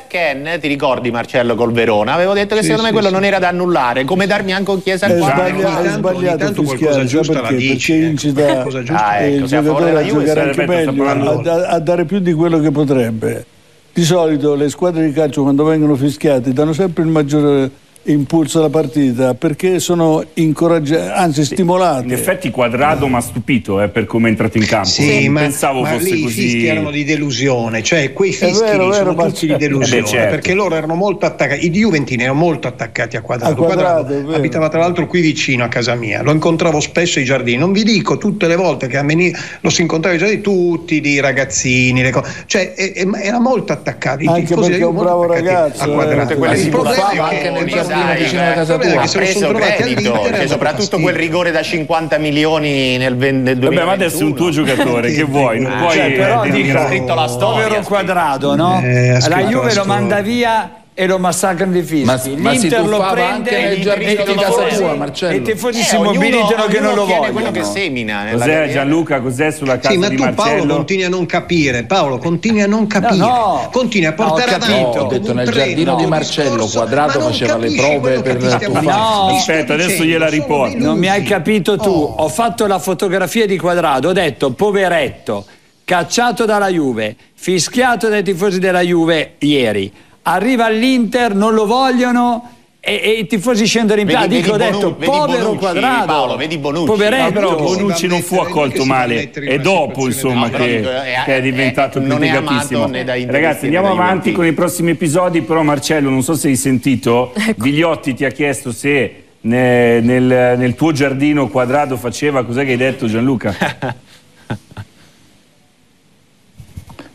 Ken, Ken, ti ricordi Marcello col Verona? Avevo detto che Sì, secondo me sì, quello sì. non era da annullare, come Darmian con Chiesa È sbagliato, è sbagliato qualcosa giusta la perché? dici, Perché ecco. incita Qualcosa giusta. Ah, il ecco, favore giocatore a giocare anche meglio, a, dare più di quello che potrebbe. Di solito le squadre di calcio quando vengono fischiate danno sempre il maggiore impulso alla partita perché sono incoraggiate, anzi stimolate. In effetti Quadrado mi ha stupito eh, per come è entrato in campo. Sì, Non ma, pensavo ma fosse lì i così. fischi erano di delusione, cioè quei fischi vero, lì vero, sono tutti di certo. delusione, Eh beh, certo. perché loro erano molto attaccati, i Juventini erano molto attaccati a Quadrato. A Quadrato, è vero. abitava tra l'altro qui vicino a casa mia, lo incontravo spesso ai giardini, non vi dico tutte le volte che a Meni- lo si incontrava ai giardini, tutti di ragazzini, le cose. cioè e- e- era molto attaccato. i Anche perché è un bravo ragazzo, a eh. Quadrato. Tutte quelle Il problema è che- anche nel sai, giardino vicino alla eh. casa tua. che sono preso trovati credito, all'Inter, cioè, soprattutto quel rigore da 50 milioni nel, nel 2021. Vabbè, ma adesso è un tuo giocatore, che vuoi? Non Ah, puoi Cioè, però eh, dico, scritto la storia, povero quadrado, no? Eh, la Juve lo manda via e lo massacrano di fischi. Ma- ma si L'Inter lo tuffava prende anche nel giardino di casa tua, Marcello. E i tifosi Eh, si ognuno- mobilitano che non ognuno lo vogliono. quello che semina nella Cos'è carriera. Gianluca? Cos'è sulla casa Sì, ma di tu Paolo Marcello? continui a non capire, Paolo continui a non capire, no. continui a portare Ho avanti Ho detto, nel giardino di Marcello, discorso, Quadrato ma non faceva le prove per. No. Ti sto Aspetta, adesso gliela sono riporto. Non mi hai capito tu. Oh. Ho fatto la fotografia di quadrado, ho detto poveretto, cacciato dalla Juve, fischiato dai tifosi della Juve ieri. Arriva all'Inter, non lo vogliono. E, e i tifosi scendono in piazza. Dico, ho detto, vedi povero Bonucci, quadrado. Paolo, vedi Bonucci. Poveretto. Però Bonucci non fu accolto male, mettere in è dopo insomma No, che, è- che è diventato è- criticatissimo. Ragazzi andiamo avanti con i prossimi episodi, però Marcello non so se hai sentito, Vigliotti ti ha chiesto se ne- nel, nel tuo giardino quadrato faceva, cos'è che hai detto Gianluca?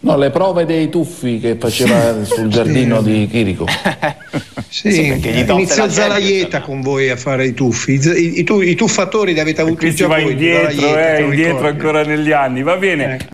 No, le prove dei tuffi che faceva sul giardino di Chirico. Sì, Sì, la Zalaieta con voi a fare i tuffi. I, i i tuffatori li avete avuti già va voi. indietro, eh, indietro ancora negli anni, va bene.